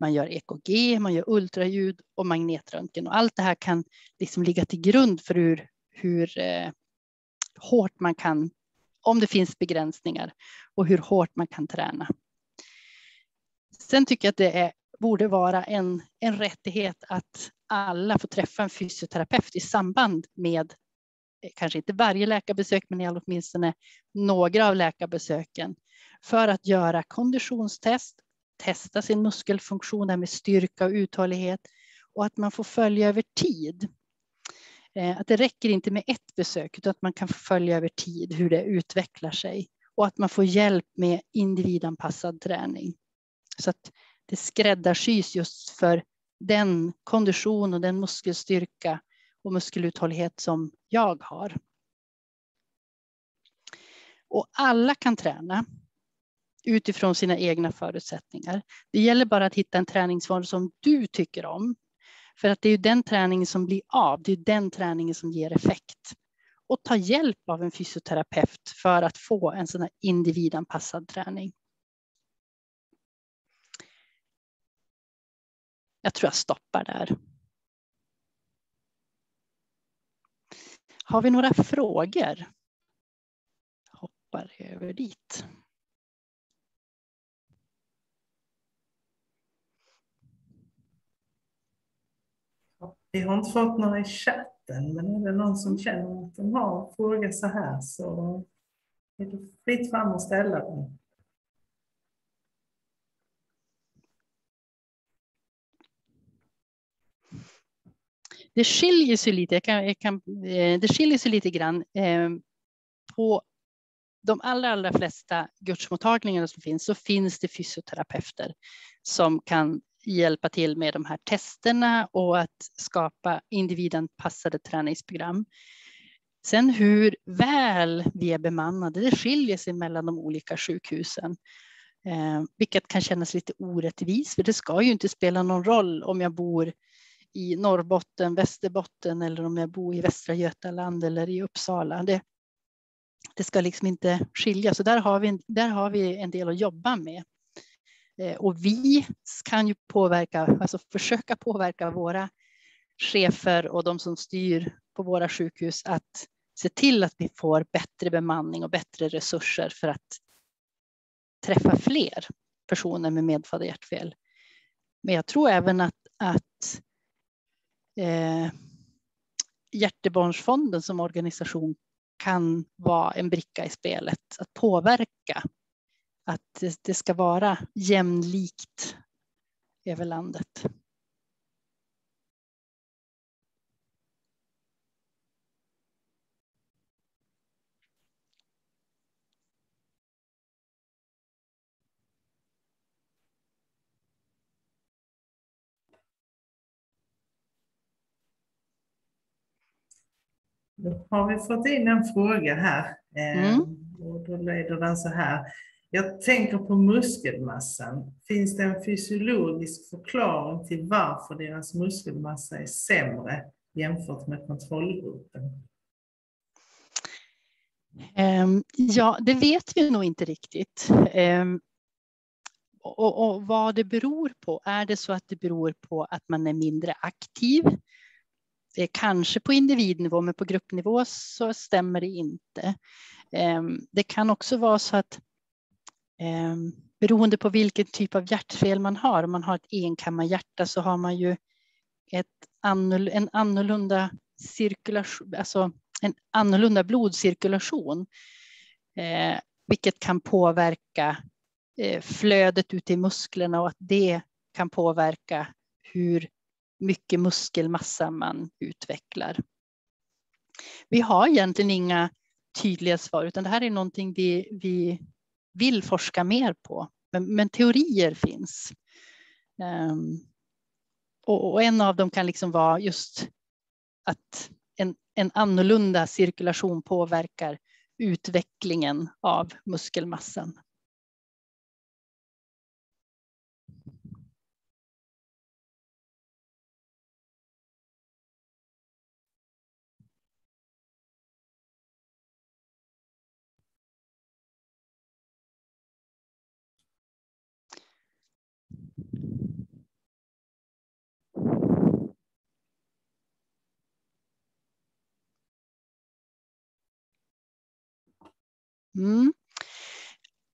man gör EKG, man gör ultraljud och magnetröntgen och allt det här kan liksom ligga till grund för hur, hur eh, hårt man kan, om det finns begränsningar och hur hårt man kan träna. Sen tycker jag att det är, borde vara en, en rättighet att alla får träffa en fysioterapeut i samband med, eh, kanske inte varje läkarbesök, men åtminstone några av läkarbesöken för att göra konditionstest, testa sin muskelfunktion med styrka och uthållighet och att man får följa över tid. Eh, att det räcker inte med ett besök utan att man kan följa över tid hur det utvecklar sig och att man får hjälp med individanpassad träning. Så att det skräddarsys just för den kondition och den muskelstyrka och muskeluthållighet som jag har. Och alla kan träna utifrån sina egna förutsättningar. Det gäller bara att hitta en träningsform som du tycker om. För att det är den träningen som blir av, det är den träningen som ger effekt. Och ta hjälp av en fysioterapeut för att få en sån här individanpassad träning. Jag tror jag stoppar där. Har vi några frågor? Hoppar över dit. Vi har inte fått några i chatten, men är det någon som känner att de har en fråga så här så är det fritt fram att ställa den. Det skiljer sig lite, jag kan, jag kan, eh, det skiljer sig lite grann eh, på de allra, allra flesta gudsmottagningarna som finns så finns det fysioterapeuter som kan hjälpa till med de här testerna och att skapa individanpassade träningsprogram. Sen hur väl vi är bemannade, det skiljer sig mellan de olika sjukhusen. Eh, vilket kan kännas lite orättvist, för det ska ju inte spela någon roll om jag bor i Norrbotten, Västerbotten eller om jag bor i Västra Götaland eller i Uppsala. Det, det ska liksom inte skilja, så där har, vi, där har vi en del att jobba med. Eh, och vi kan ju påverka, alltså försöka påverka våra chefer och de som styr på våra sjukhus att se till att vi får bättre bemanning och bättre resurser för att träffa fler personer med medfödda hjärtfel. Men jag tror även att, att eh, Hjärtebarnsfonden som organisation kan vara en bricka i spelet, att påverka att det, det ska vara jämlikt över landet. Då har vi fått in en fråga här. Eh, Mm. Och då leder den så här. Jag tänker på muskelmassan. Finns det en fysiologisk förklaring till varför deras muskelmassa är sämre jämfört med kontrollgruppen? Ehm, ja, det vet vi nog inte riktigt. Ehm, och, och vad det beror på. Är det så att det beror på att man är mindre aktiv? Det är kanske på individnivå, men på gruppnivå så stämmer det inte. Ehm, det kan också vara så att eh, beroende på vilken typ av hjärtfel man har, om man har ett enkammarhjärta så har man ju ett annor, en annorlunda cirkulation, alltså en annorlunda blodcirkulation, eh, vilket kan påverka eh, flödet ut i musklerna och att det kan påverka hur mycket muskelmassa man utvecklar. Vi har egentligen inga tydliga svar, utan det här är någonting vi, vi vill forska mer på. Men, men teorier finns. Um, och, och, en av dem kan liksom vara just att en, en annorlunda cirkulation påverkar utvecklingen av muskelmassan. Mm.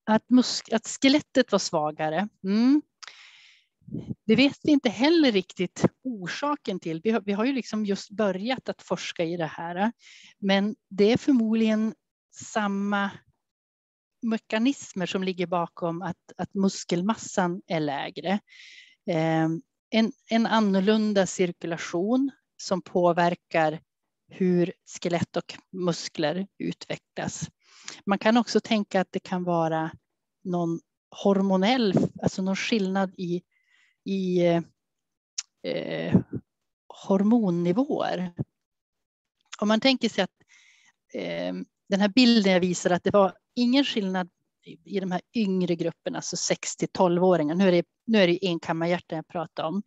Att, att skelettet var svagare. Mm. Det vet vi inte heller riktigt orsaken till. Vi har, vi har ju liksom just börjat att forska i det här. Men det är förmodligen samma mekanismer som ligger bakom att, att muskelmassan är lägre. Eh, en, en annorlunda cirkulation som påverkar hur skelett och muskler utvecklas. Man kan också tänka att det kan vara någon hormonell, alltså någon skillnad i, i eh, hormonnivåer. Om man tänker sig att eh, den här bilden jag visar att det var ingen skillnad i de här yngre grupperna, alltså 6 till 12-åringar. Nu är det, nu är det enkammarhjärtan jag pratar om.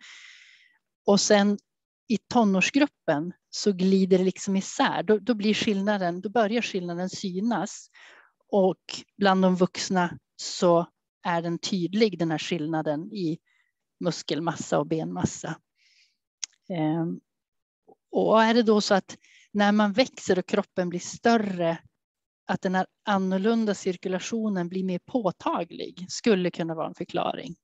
Och sen i tonårsgruppen så glider det liksom isär. Då, då blir skillnaden, då börjar skillnaden synas. Och bland de vuxna så är den tydlig, den här skillnaden i muskelmassa och benmassa. Ehm, och är det då så att när man växer och kroppen blir större, att den här annorlunda cirkulationen blir mer påtaglig, skulle kunna vara en förklaring.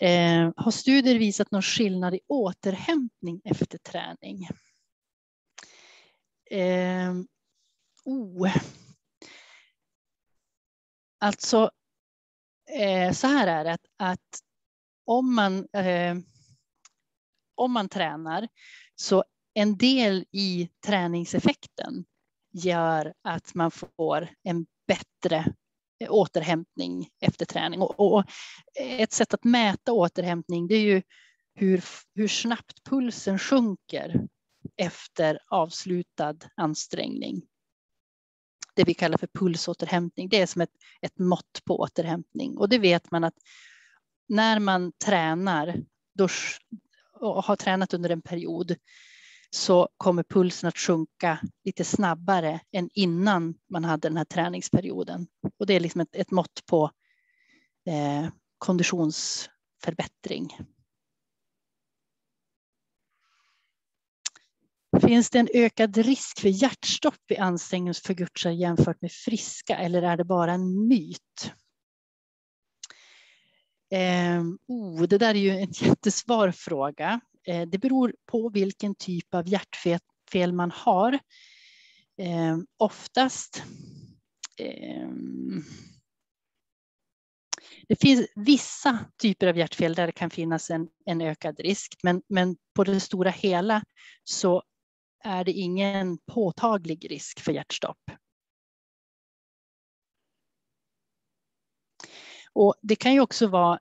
Eh, har studier visat någon skillnad i återhämtning efter träning? Eh, oh. Alltså, eh, så här är det att, att om, man, eh, om man tränar så en del i träningseffekten gör att man får en bättre Eh, återhämtning efter träning. Och, och, ett sätt att mäta återhämtning det är ju hur, hur snabbt pulsen sjunker efter avslutad ansträngning. Det vi kallar för pulsåterhämtning. Det är som ett, ett mått på återhämtning. Och det vet man att när man tränar då, och har tränat under en period så kommer pulsen att sjunka lite snabbare än innan man hade den här träningsperioden. Och det är liksom ett, ett mått på eh, konditionsförbättring. Finns det en ökad risk för hjärtstopp vid ansträngningsförgurtsar jämfört med friska eller är det bara en myt? Eh, oh, det där är ju en *laughs* jättesvår fråga. Eh, det beror på vilken typ av hjärtfel man har. Eh, oftast eh, det finns vissa typer av hjärtfel där det kan finnas en, en ökad risk, men, men på det stora hela så är det ingen påtaglig risk för hjärtstopp. Och det kan ju också vara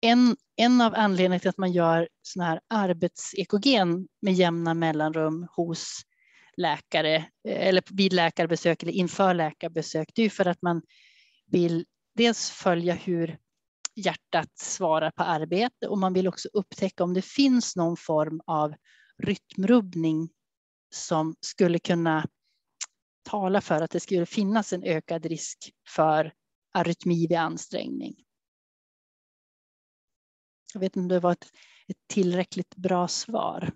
en, en av anledningarna till att man gör sådana här arbetsekogen med jämna mellanrum hos läkare eh, eller vid läkarbesök eller inför läkarbesök. Det är ju för att man vill dels följa hur hjärtat svarar på arbete och man vill också upptäcka om det finns någon form av rytmrubbning som skulle kunna tala för att det skulle finnas en ökad risk för arytmi vid ansträngning. Jag vet inte om det var ett, ett tillräckligt bra svar.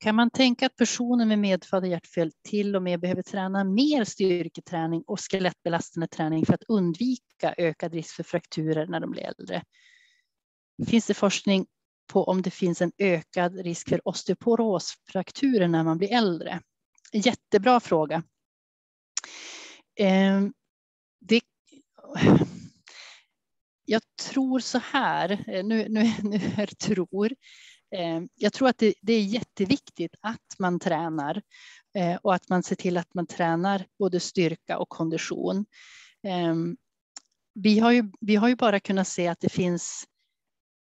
Kan man tänka att personer med medfödda hjärtfel till och med behöver träna mer styrketräning och skelettbelastande träning för att undvika ökad risk för frakturer när de blir äldre? Finns det forskning på om det finns en ökad risk för osteoporosfrakturer när man blir äldre? Jättebra fråga. Ehm, det, jag tror så här, eh, nu, nu, *laughs* nu är det tror, Eh, jag tror att det, det, är jätteviktigt att man tränar eh, och att man ser till att man tränar både styrka och kondition. Ehm, vi har ju, vi har ju bara kunnat se att det finns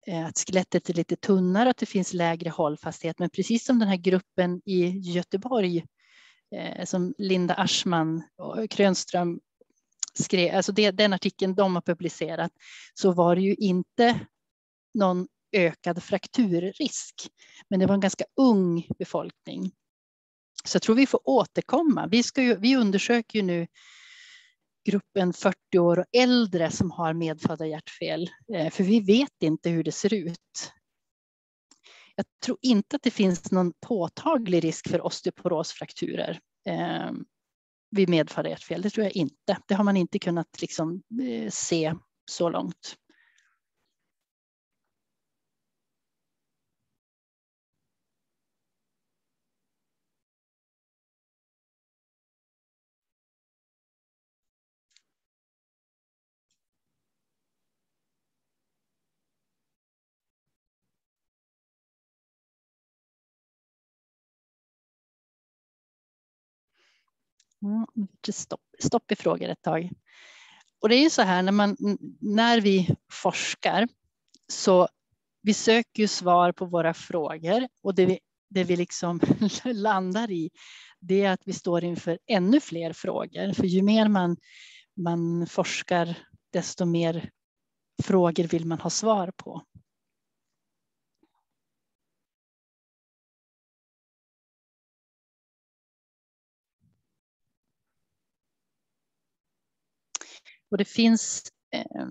Eh, att skelettet är lite tunnare, att det finns lägre hållfasthet. Men precis som den här gruppen i Göteborg eh, som Linda Aschman och Krönström skrev, alltså det, den artikeln de har publicerat, så var det ju inte någon ökad frakturrisk. Men det var en ganska ung befolkning. Så jag tror vi får återkomma. Vi, ska ju, vi undersöker ju nu gruppen 40 år och äldre som har medfödda hjärtfel, eh, för vi vet inte hur det ser ut. Jag tror inte att det finns någon påtaglig risk för osteoporosfrakturer ehm, vid medfödda hjärtfel. Det tror jag inte. Det har man inte kunnat liksom, eh, se så långt. Mm, stopp, stopp i frågor ett tag. Och det är ju så här när, man, när vi forskar så vi söker ju svar på våra frågor och det vi, det vi liksom *laughs* landar i det är att vi står inför ännu fler frågor. För ju mer man, man forskar desto mer frågor vill man ha svar på. Och det finns, eh,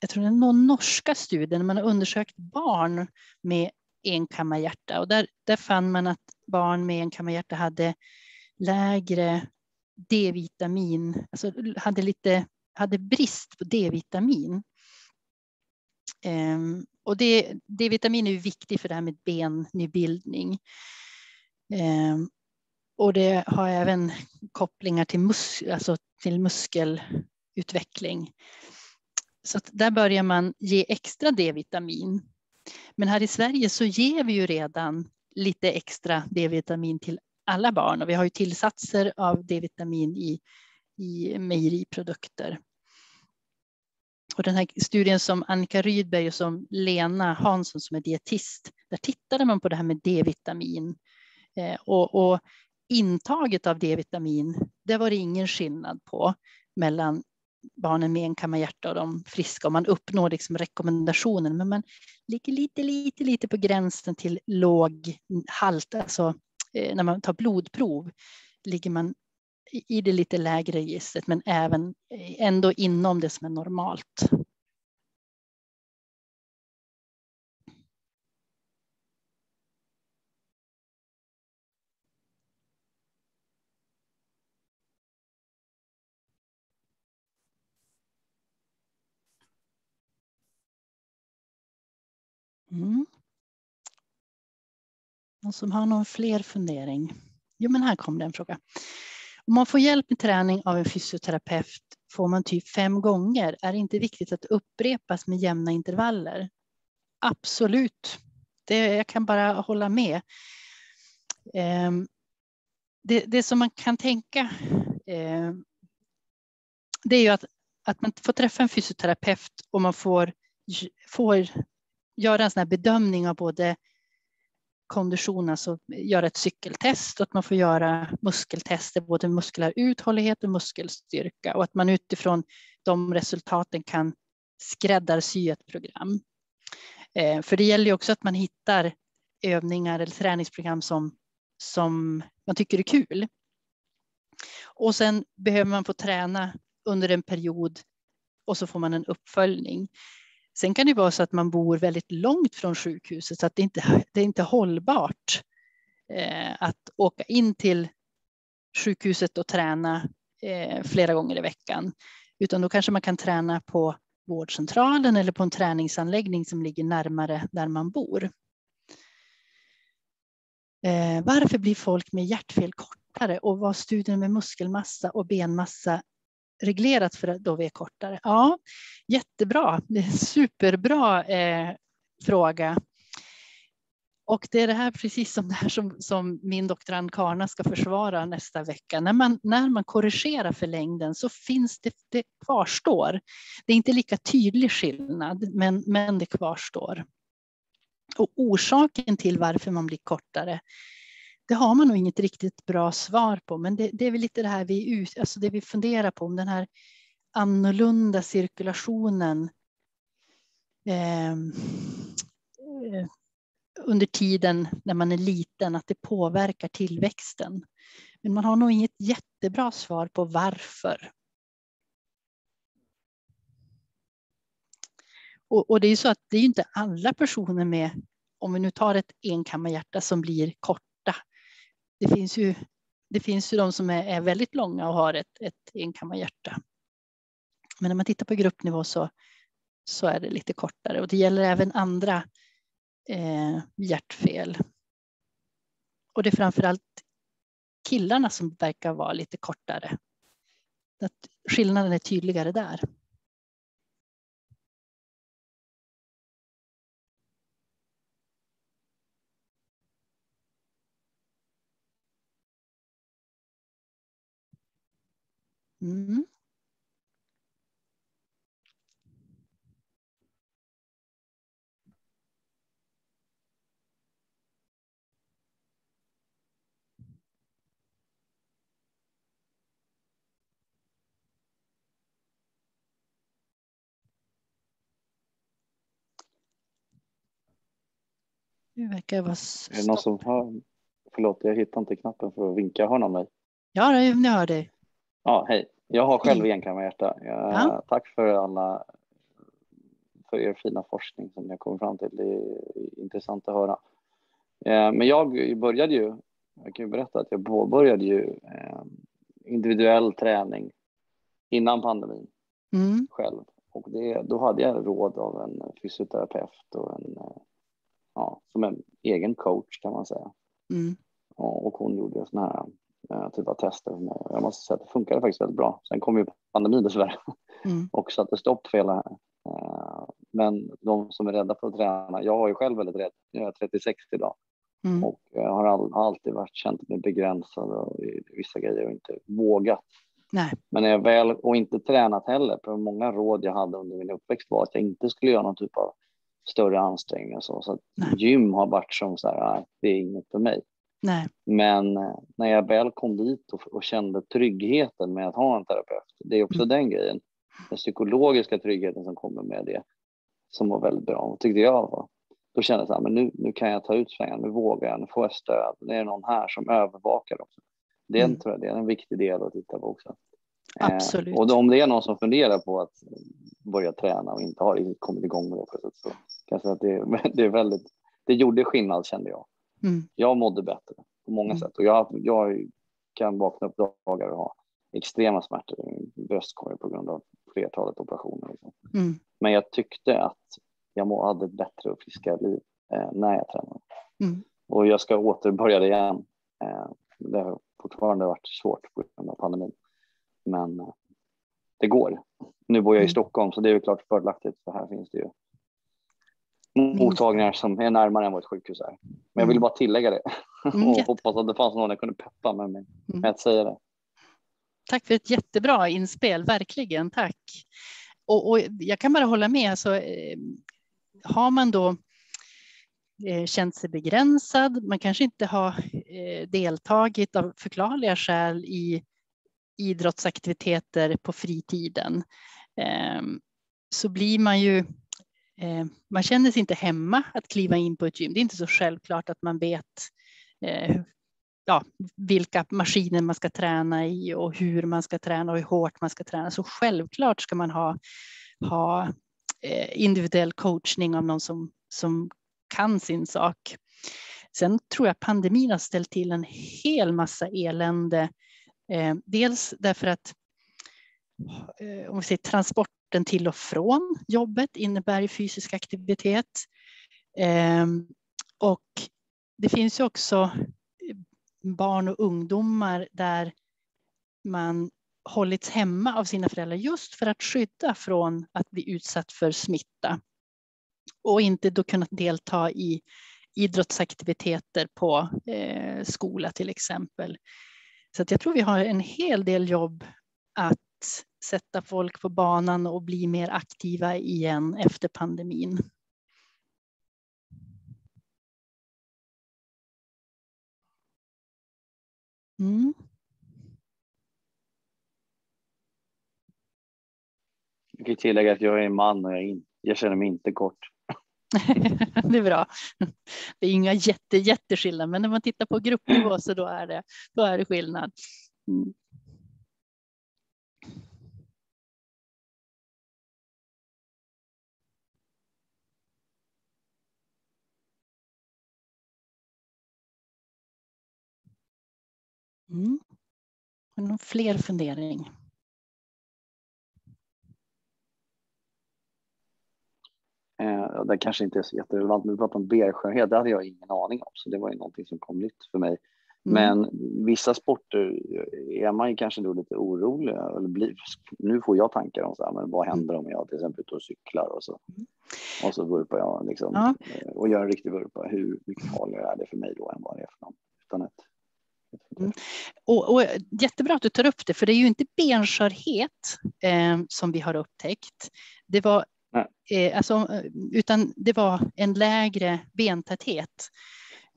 jag tror det är någon norska studie när man har undersökt barn med enkammarhjärta och där, där fann man att barn med enkammarhjärta hade lägre D-vitamin, alltså hade lite hade brist på D-vitamin. Um, och D-vitamin är ju viktigt för det här med bennybildning. Um, ehm, och det har även kopplingar till, mus alltså till muskelutveckling. Så där börjar man ge extra D-vitamin. Men här i Sverige så ger vi ju redan lite extra D-vitamin till alla barn och vi har ju tillsatser av D-vitamin i, i mejeriprodukter. Och den här studien som Annika Rydberg och som Lena Hansson som är dietist, där tittade man på det här med D-vitamin. Eh, och, och intaget av D-vitamin, det var det ingen skillnad på mellan barnen med enkammarhjärta och de friska. Och man uppnår liksom rekommendationen, men man ligger lite, lite, lite på gränsen till låg halt, alltså eh, när man tar blodprov ligger man i det lite lägre registret men även eh, ändå inom det som är normalt. Mm. Någon som har någon fler fundering? Jo, men här kom det en fråga. Om man får hjälp med träning av en fysioterapeut får man typ fem gånger. Är det inte viktigt att upprepas med jämna intervaller? Absolut. Det, jag kan bara hålla med. Ehm, det, det som man kan tänka ehm, det är ju att, att man får träffa en fysioterapeut och man får, får göra en sån här bedömning av både kondition, alltså göra ett cykeltest och att man får göra muskeltester, både muskulär uthållighet och muskelstyrka och att man utifrån de resultaten kan skräddarsy ett program. Eh, för det gäller ju också att man hittar övningar eller träningsprogram som, som man tycker är kul. Och sen behöver man få träna under en period och så får man en uppföljning. Sen kan det vara så att man bor väldigt långt från sjukhuset så att det inte det är inte hållbart eh, att åka in till sjukhuset och träna eh, flera gånger i veckan. Utan då kanske man kan träna på vårdcentralen eller på en träningsanläggning som ligger närmare där man bor. Eh, varför blir folk med hjärtfel kortare och vad studien med muskelmassa och benmassa reglerat för då vi är kortare? Ja, jättebra. Det är en superbra eh, fråga. Och det är det här precis som det här som, som min doktorand Karna ska försvara nästa vecka. När man, när man korrigerar för längden så finns det, det kvarstår. Det är inte lika tydlig skillnad, men, men det kvarstår. Och orsaken till varför man blir kortare det har man nog inget riktigt bra svar på, men det, det är väl lite det här vi, alltså det vi funderar på, om den här annorlunda cirkulationen ehm, eh, under tiden när man är liten, att det påverkar tillväxten. Men man har nog inget jättebra svar på varför. Och, och det är ju så att det är inte alla personer med, om vi nu tar ett enkammarhjärta som blir kort det finns ju, det finns ju de som är, är väldigt långa och har ett, ett enkammarhjärta. Men när man tittar på gruppnivå så, så är det lite kortare och det gäller även andra eh, hjärtfel. Och det är framförallt killarna som verkar vara lite kortare. Att skillnaden är tydligare där. Mm. Det verkar vara Är det någon som har... Förlåt, jag hittar inte knappen för att vinka. Har någon mig? Ja, jag hör dig. Ja, hej. Jag har själv enkammarhjärta. Ja. Tack för alla för er fina forskning som ni har kommit fram till. Det är intressant att höra. Eh, men jag började ju, jag kan ju berätta att jag påbörjade ju eh, individuell träning innan pandemin mm. själv. Och det, då hade jag råd av en fysioterapeut och en, eh, ja, som en egen coach kan man säga. Mm. Och hon gjorde sådana här Eh, typ av tester för mig. Jag måste säga att det funkade faktiskt väldigt bra. Sen kom ju pandemin dessvärre mm. *laughs* och satte stopp för hela. Eh, men de som är rädda för att träna, jag var ju själv väldigt rädd. Jag är 36 idag mm. och jag har alltid varit känt mig begränsad i vissa grejer och inte vågat. Nej. Men när jag väl och inte tränat heller, för många råd jag hade under min uppväxt var att jag inte skulle göra någon typ av större ansträngning och så. Så gym har varit som så här, det är inget för mig. Nej. Men eh, när jag väl kom dit och, och, kände tryggheten med att ha en terapeut, det är också mm. den grejen, den psykologiska tryggheten som kommer med det, som var väldigt bra, tyckte jag var då kände jag att nu, nu kan jag ta ut svängarna, nu vågar jag, nu får jag stöd, nu är det någon här som övervakar också. Det mm. tror jag, det är en viktig del att titta på också. Eh, Absolut. Eh, och om det är någon som funderar på att börja träna och inte har kommit igång med det så kan jag säga att det, *laughs* det är väldigt, det gjorde skillnad kände jag. Mm. Jag mådde bättre på många mm. sätt och jag, jag kan vakna upp dagar och ha extrema smärtor i bröstkorgen på grund av flertalet operationer. Mm. Men jag tyckte att jag hade ett bättre och friskare liv eh, när jag tränade. Mm. Och jag ska återbörja det igen. Eh, det har fortfarande varit svårt på grund av pandemin. Men eh, det går. Nu bor jag i mm. Stockholm så det är ju klart fördelaktigt för här finns det ju mottagningar som är närmare än vad ett sjukhus är. Men jag vill mm. bara tillägga det mm, *laughs* och hoppas att det fanns någon jag kunde peppa med mig med att säga det. Tack för ett jättebra inspel, verkligen. Tack. Och, och jag kan bara hålla med. Alltså, eh, har man då eh, känt sig begränsad, man kanske inte har eh, deltagit av förklarliga skäl i idrottsaktiviteter på fritiden, ehm, så blir man ju Eh, man känner sig inte hemma att kliva in på ett gym. Det är inte så självklart att man vet eh, ja, vilka maskiner man ska träna i och hur man ska träna och hur hårt man ska träna. Så självklart ska man ha, ha eh, individuell coachning av någon som, som kan sin sak. Sen tror jag pandemin har ställt till en hel massa elände. Eh, dels därför att eh, om vi säger, transport transporten till och från jobbet innebär ju fysisk aktivitet. Ehm, och det finns ju också eh, barn och ungdomar där man hållits hemma av sina föräldrar just för att skydda från att bli utsatt för smitta och inte då kunnat delta i idrottsaktiviteter på eh, skola till exempel. Så att jag tror vi har en hel del jobb att sätta folk på banan och bli mer aktiva igen efter pandemin. Mm. Jag kan tillägga att jag är en man och jag, in, jag känner mig inte kort. *laughs* det är bra. Det är inga jätte, jätteskillnader, men när man tittar på gruppnivå så då är det, då är det skillnad. Mm. Mm. Har någon fler fundering? Eh, det kanske inte är så jätterelevant, men vi pratar om benskörhet, det hade jag ingen aning om, så det var ju någonting som kom nytt för mig. Mm. Men vissa sporter är man ju kanske då lite orolig, eller blir, nu får jag tankar om så här, men vad händer om jag till exempel ute och cyklar och så, mm. och så vurpar jag liksom, ja. Eh, och gör en riktig vurpa, hur mycket farligare är det för mig då än vad det är för någon? Utan ett Mm. Och, och, jättebra att du tar upp det, för det är ju inte benskörhet eh, som vi har upptäckt. Det var, eh, alltså, utan det var en lägre bentäthet.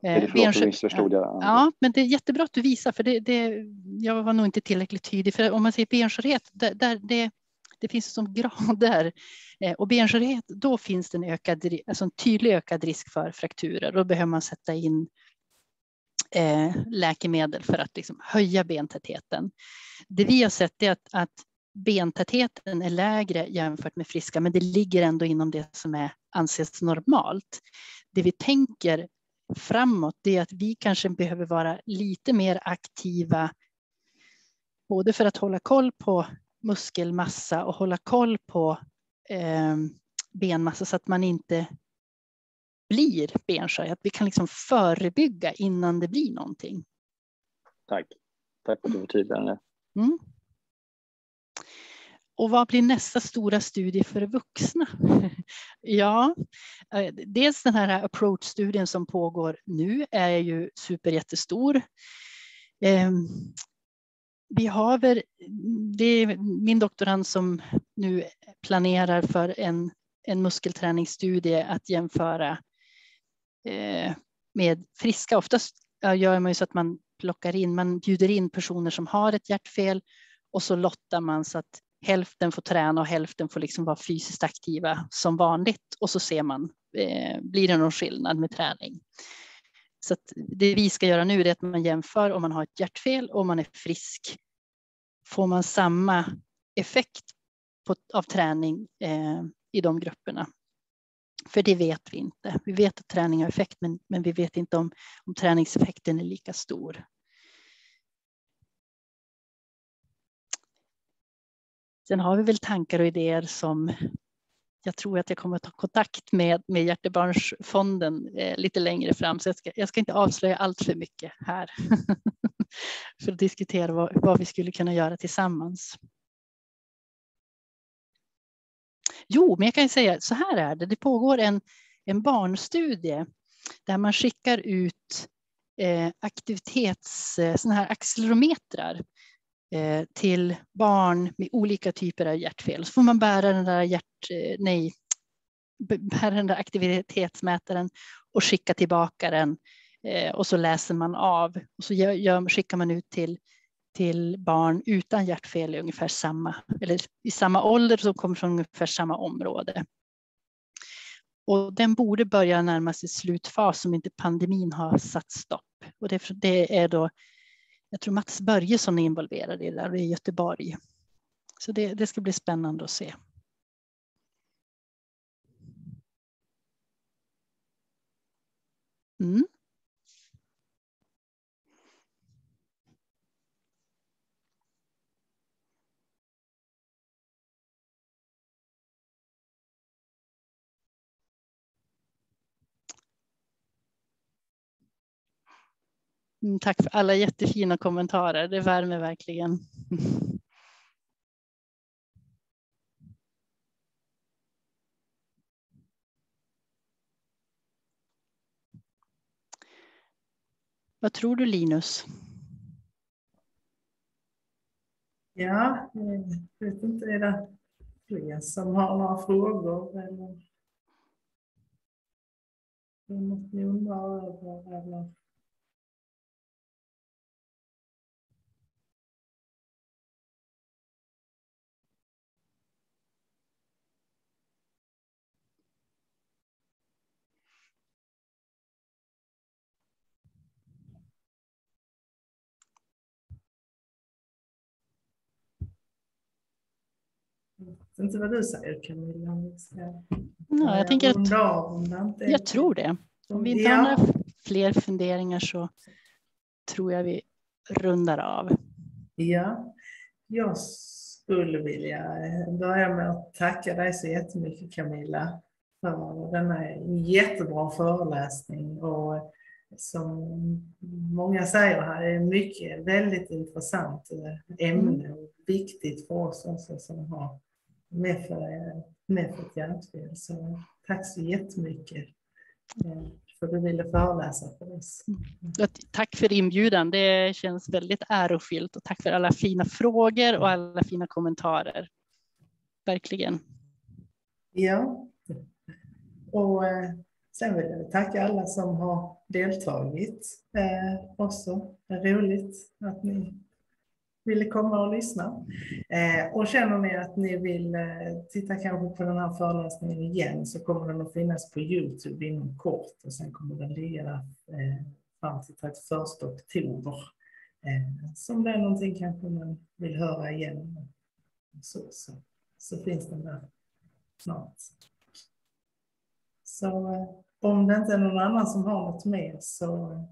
Eh, Benskör... jag. Ja, men det är jättebra att du visar, för det, det, jag var nog inte tillräckligt tydlig. För om man säger benskörhet, där, där det, det finns som grader. Eh, och benskörhet, då finns det en, ökad, alltså en tydlig ökad risk för frakturer. Då behöver man sätta in eh, läkemedel för att liksom höja bentätheten. Det vi har sett är att, att bentätheten är lägre jämfört med friska, men det ligger ändå inom det som är, anses normalt. Det vi tänker framåt är att vi kanske behöver vara lite mer aktiva, både för att hålla koll på muskelmassa och hålla koll på eh, benmassa så att man inte blir benskör, att vi kan liksom förebygga innan det blir någonting. Tack. Tack för förtydligade mm. Och vad blir nästa stora studie för vuxna? *laughs* ja, eh, dels den här approach-studien som pågår nu är ju superjättestor. Ehm, vi har väl, det är min doktorand som nu planerar för en, en muskelträningsstudie att jämföra Eh, med friska. Oftast gör man ju så att man plockar in, man bjuder in personer som har ett hjärtfel och så lottar man så att hälften får träna och hälften får liksom vara fysiskt aktiva som vanligt och så ser man eh, blir det någon skillnad med träning. Så det vi ska göra nu är att man jämför om man har ett hjärtfel och om man är frisk. Får man samma effekt på, av träning eh, i de grupperna? För det vet vi inte. Vi vet att träning har effekt, men, men vi vet inte om, om träningseffekten är lika stor. Sen har vi väl tankar och idéer som jag tror att jag kommer att ta kontakt med, med Hjärtebarnsfonden eh, lite längre fram, så jag ska, jag ska inte avslöja allt för mycket här *laughs* för att diskutera vad, vad vi skulle kunna göra tillsammans. Jo, men jag kan säga så här är det. Det pågår en, en barnstudie där man skickar ut eh, aktivitets, eh, såna här accelerometrar eh, till barn med olika typer av hjärtfel. Så får man bära den där, hjärt, eh, nej, bära den där aktivitetsmätaren och skicka tillbaka den eh, och så läser man av och så gör, skickar man ut till till barn utan hjärtfel i ungefär samma, eller i samma ålder som kommer från ungefär samma område. Och den borde börja närma sig slutfas om inte pandemin har satt stopp. Och det, det är då, jag tror Mats Börjesson är involverad i det där, i Göteborg. Så det, det ska bli spännande att se. Mm. Mm, tack för alla jättefina kommentarer. Det värmer verkligen. *laughs* Vad tror du Linus? Ja, eh, jag vet inte, är det fler som har några frågor eller något ni undrar över? Eller? Vet inte vad du säger Camilla. Om vi ska ja, jag, tänker att, jag tror det. Om vi inte ja. har några fler funderingar så tror jag vi rundar av. Ja, jag skulle vilja börja med att tacka dig så jättemycket Camilla för denna jättebra föreläsning och som många säger här är mycket väldigt intressant ämne och viktigt för oss också som har med för, med för ett hjärtfel. Så tack så jättemycket eh, för att du ville föreläsa för oss. Tack för inbjudan. Det känns väldigt ärofyllt och tack för alla fina frågor och alla fina kommentarer. Verkligen. Ja, och eh, sen vill jag tacka alla som har deltagit eh, också. Det är roligt att ni ville komma och lyssna. Eh, och känner ni att ni vill eh, titta kanske på den här föreläsningen igen så kommer den att finnas på Youtube inom kort och sen kommer den ligga där eh, fram till 31 oktober. Eh, så om det är någonting kanske man vill höra igen så, så, så finns den där snart. Så eh, om det inte är någon annan som har något mer så eh,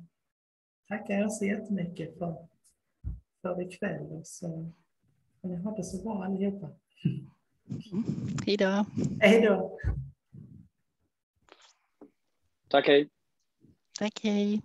tackar jag så jättemycket för för ikväll. Så får ni ha det så bra allihopa. Mm. Hej då. Hej då. Tack, hej. Tack, hej.